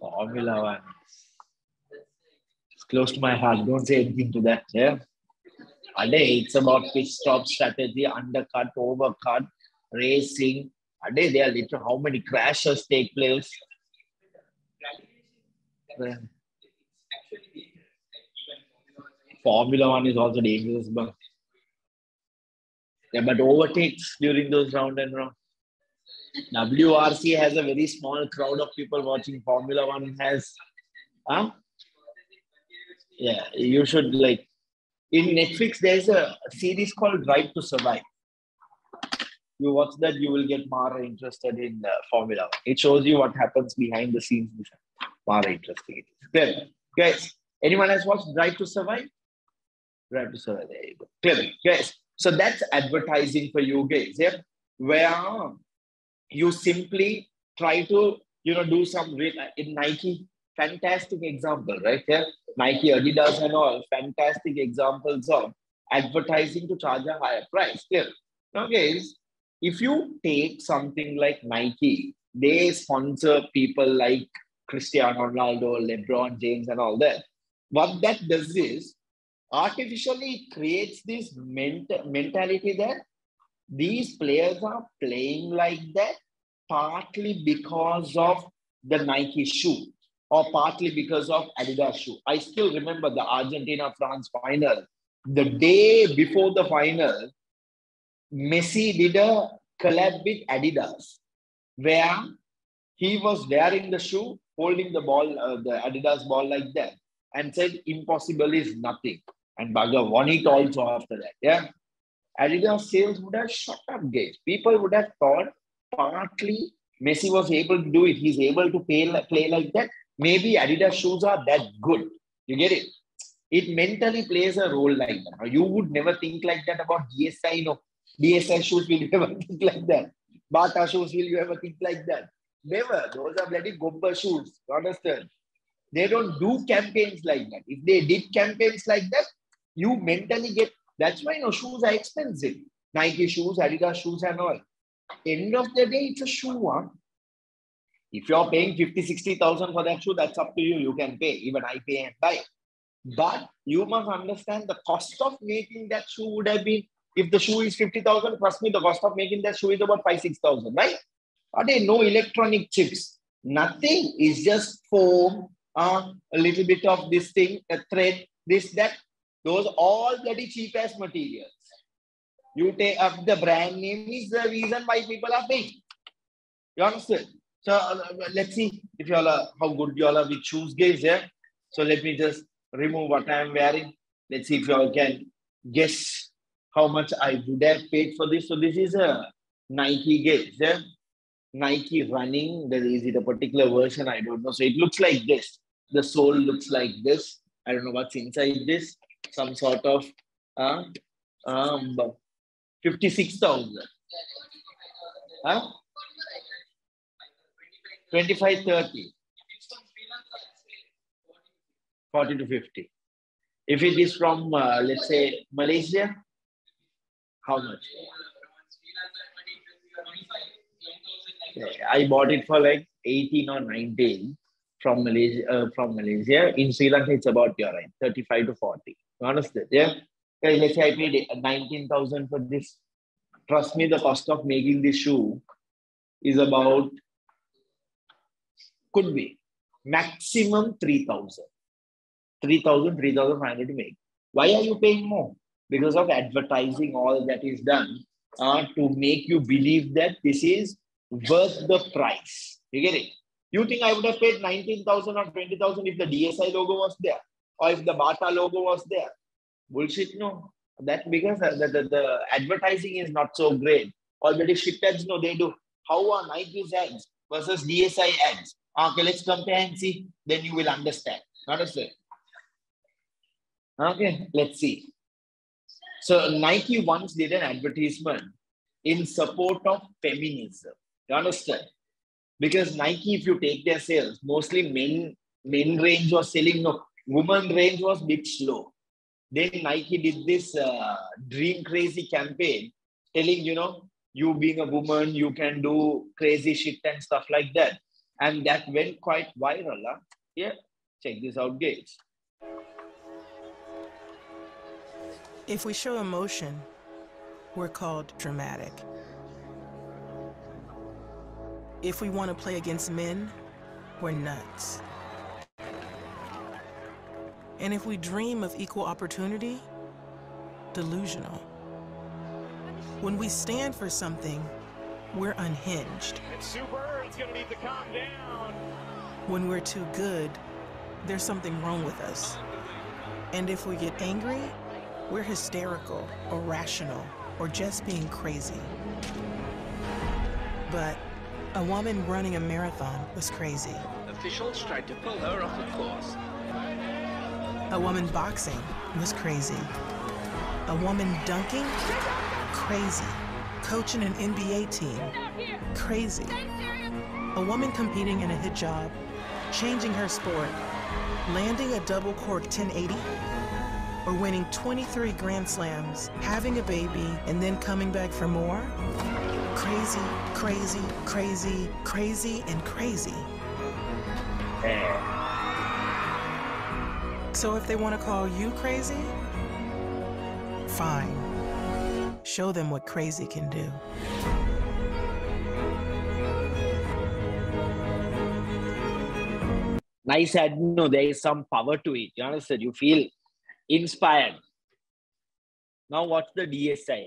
Formula One. It's close to my heart. Don't say anything to that. Yeah. Ade, it's about pit stop strategy, undercut, overcut, racing. Ade, there are little how many crashes take place. Formula One is also dangerous, but yeah, but overtakes during those round and round. WRC has a very small crowd of people watching. Formula One has, huh? Yeah, you should like in Netflix. There's a series called Drive to Survive. You watch that, you will get more interested in uh, Formula One. It shows you what happens behind the scenes. More interesting. Clear, guys. Anyone has watched Drive to Survive? Drive to Survive. There you go. Clear, guys. So that's advertising for you guys. Yeah, where you simply try to you know do some in Nike. Fantastic example, right? Yeah, Nike, Adidas, and all fantastic examples of advertising to charge a higher price. Clear. Now, guys, if you take something like Nike, they sponsor people like Cristiano Ronaldo, LeBron James, and all that. What that does is artificially creates this ment- mentality that these players are playing like that partly because of the Nike shoe or partly because of Adidas shoe. I still remember the Argentina France final. The day before the final, Messi did a collab with Adidas where he was wearing the shoe, holding the ball, uh, the Adidas ball like that, and said, Impossible is nothing. And Baga won it also after that. Yeah. Adidas sales would have shot up gates. People would have thought partly Messi was able to do it. He's able to play, play like that. Maybe Adidas shoes are that good. You get it? It mentally plays a role like that. You would never think like that about DSI. No, DSI shoes will never think like that? Bata shoes will you ever think like that? Never. Those are bloody gobber shoes. You understand? They don't do campaigns like that. If they did campaigns like that, you mentally get. That's why you know shoes are expensive. Nike shoes, Adidas shoes, and all. End of the day, it's a shoe. Huh? If you're paying 50, 60,000 for that shoe, that's up to you. You can pay. Even I pay and buy. But you must understand the cost of making that shoe would have been, if the shoe is 50,000, trust me, the cost of making that shoe is about 5, 6,000, right? Are there no electronic chips? Nothing. It's just foam, uh, a little bit of this thing, a thread, this, that. Those all bloody cheap ass materials. You take up the brand name is the reason why people are paying. You understand? So uh, let's see if y'all are how good y'all are with shoes guys yeah. So let me just remove what I am wearing. Let's see if y'all can guess how much I would have paid for this. So this is a Nike gauge, yeah. Nike running. There is it a particular version? I don't know. So it looks like this. The sole looks like this. I don't know what's inside this. Some sort of uh, um, 56,000. Huh? 25, 30. 40 to 50. If it is from, uh, let's say, Malaysia, how much? I bought it for like 18 or 19 from Malaysia. Uh, from Malaysia. In Sri Lanka, it's about your right, 35 to 40. You understand? Yeah. Let's say I paid 19,000 for this. Trust me, the cost of making this shoe is about, could be maximum 3,000. 3,000, 3,500 to make. Why are you paying more? Because of advertising, all that is done uh, to make you believe that this is worth the price. You get it? You think I would have paid 19,000 or 20,000 if the DSI logo was there or if the Bata logo was there? Bullshit, no. That because the, the, the advertising is not so great. Already shit ads, no, they do. How are Nike's ads versus DSI ads? Okay, let's compare and see. Then you will understand. Understand? Okay, let's see. So Nike once did an advertisement in support of feminism. You understand? Because Nike, if you take their sales, mostly men men range was selling, no, woman range was bit slow. Then Nike did this uh, dream crazy campaign, telling you know you being a woman, you can do crazy shit and stuff like that, and that went quite viral. Huh? Yeah, check this out, guys. If we show emotion, we're called dramatic. If we want to play against men, we're nuts. And if we dream of equal opportunity, delusional. When we stand for something, we're unhinged. It's super. It's going to need to calm down. When we're too good, there's something wrong with us. And if we get angry, we're hysterical, irrational, or just being crazy. But a woman running a marathon was crazy. Officials tried to pull her off the course. A woman boxing was crazy. A woman dunking? Crazy. Coaching an NBA team? Crazy. A woman competing in a hijab, changing her sport, landing a double cork 1080? Or winning 23 Grand Slams, having a baby, and then coming back for more? Crazy, crazy, crazy, crazy, and crazy. Eh, So if they want to call you crazy, fine. Show them what crazy can do. nice ad. No, there is some power to it. You understand? You feel inspired. Now, what's the DSI?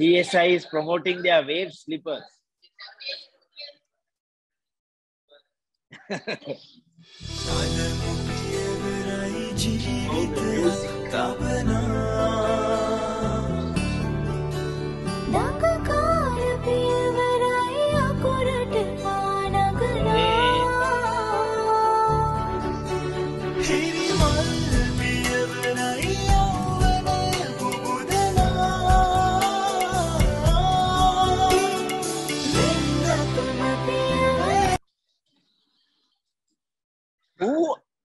DSI is promoting their wave slippers. Kalem bir birayı cirit kabına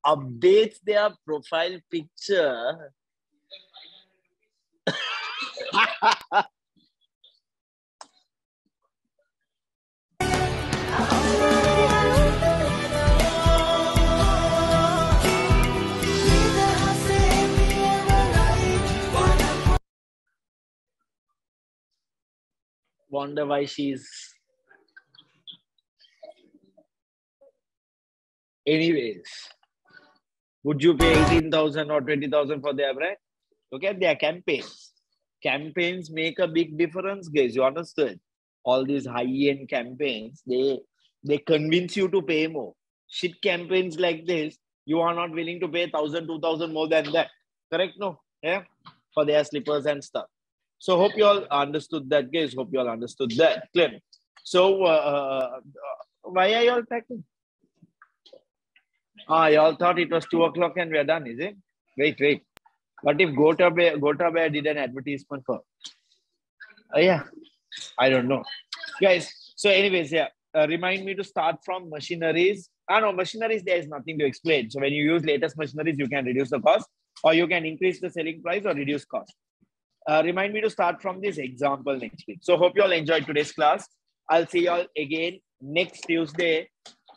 Who updates their profile picture? Wonder why she's. Anyways, would you pay 18,000 or 20,000 for their brand? Look at their campaigns. Campaigns make a big difference, guys. You understood? All these high-end campaigns, they they convince you to pay more. Shit campaigns like this, you are not willing to pay thousand, two thousand more than that. Correct? No? Yeah. For their slippers and stuff. So hope you all understood that, guys. Hope you all understood that. Clear. So uh, uh, why are you all packing? Ah, you all thought it was two o'clock and we're done, is it? Wait, wait. What if Gotabaya, Gotabaya did an advertisement for? Oh, yeah. I don't know. Guys, so anyways, yeah. Uh, remind me to start from machineries. Ah, no, machineries, there is nothing to explain. So when you use latest machineries, you can reduce the cost or you can increase the selling price or reduce cost. Uh, remind me to start from this example next week. So hope you all enjoyed today's class. I'll see you all again next Tuesday,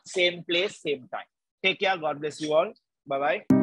same place, same time. Take care. God bless you all. Bye bye.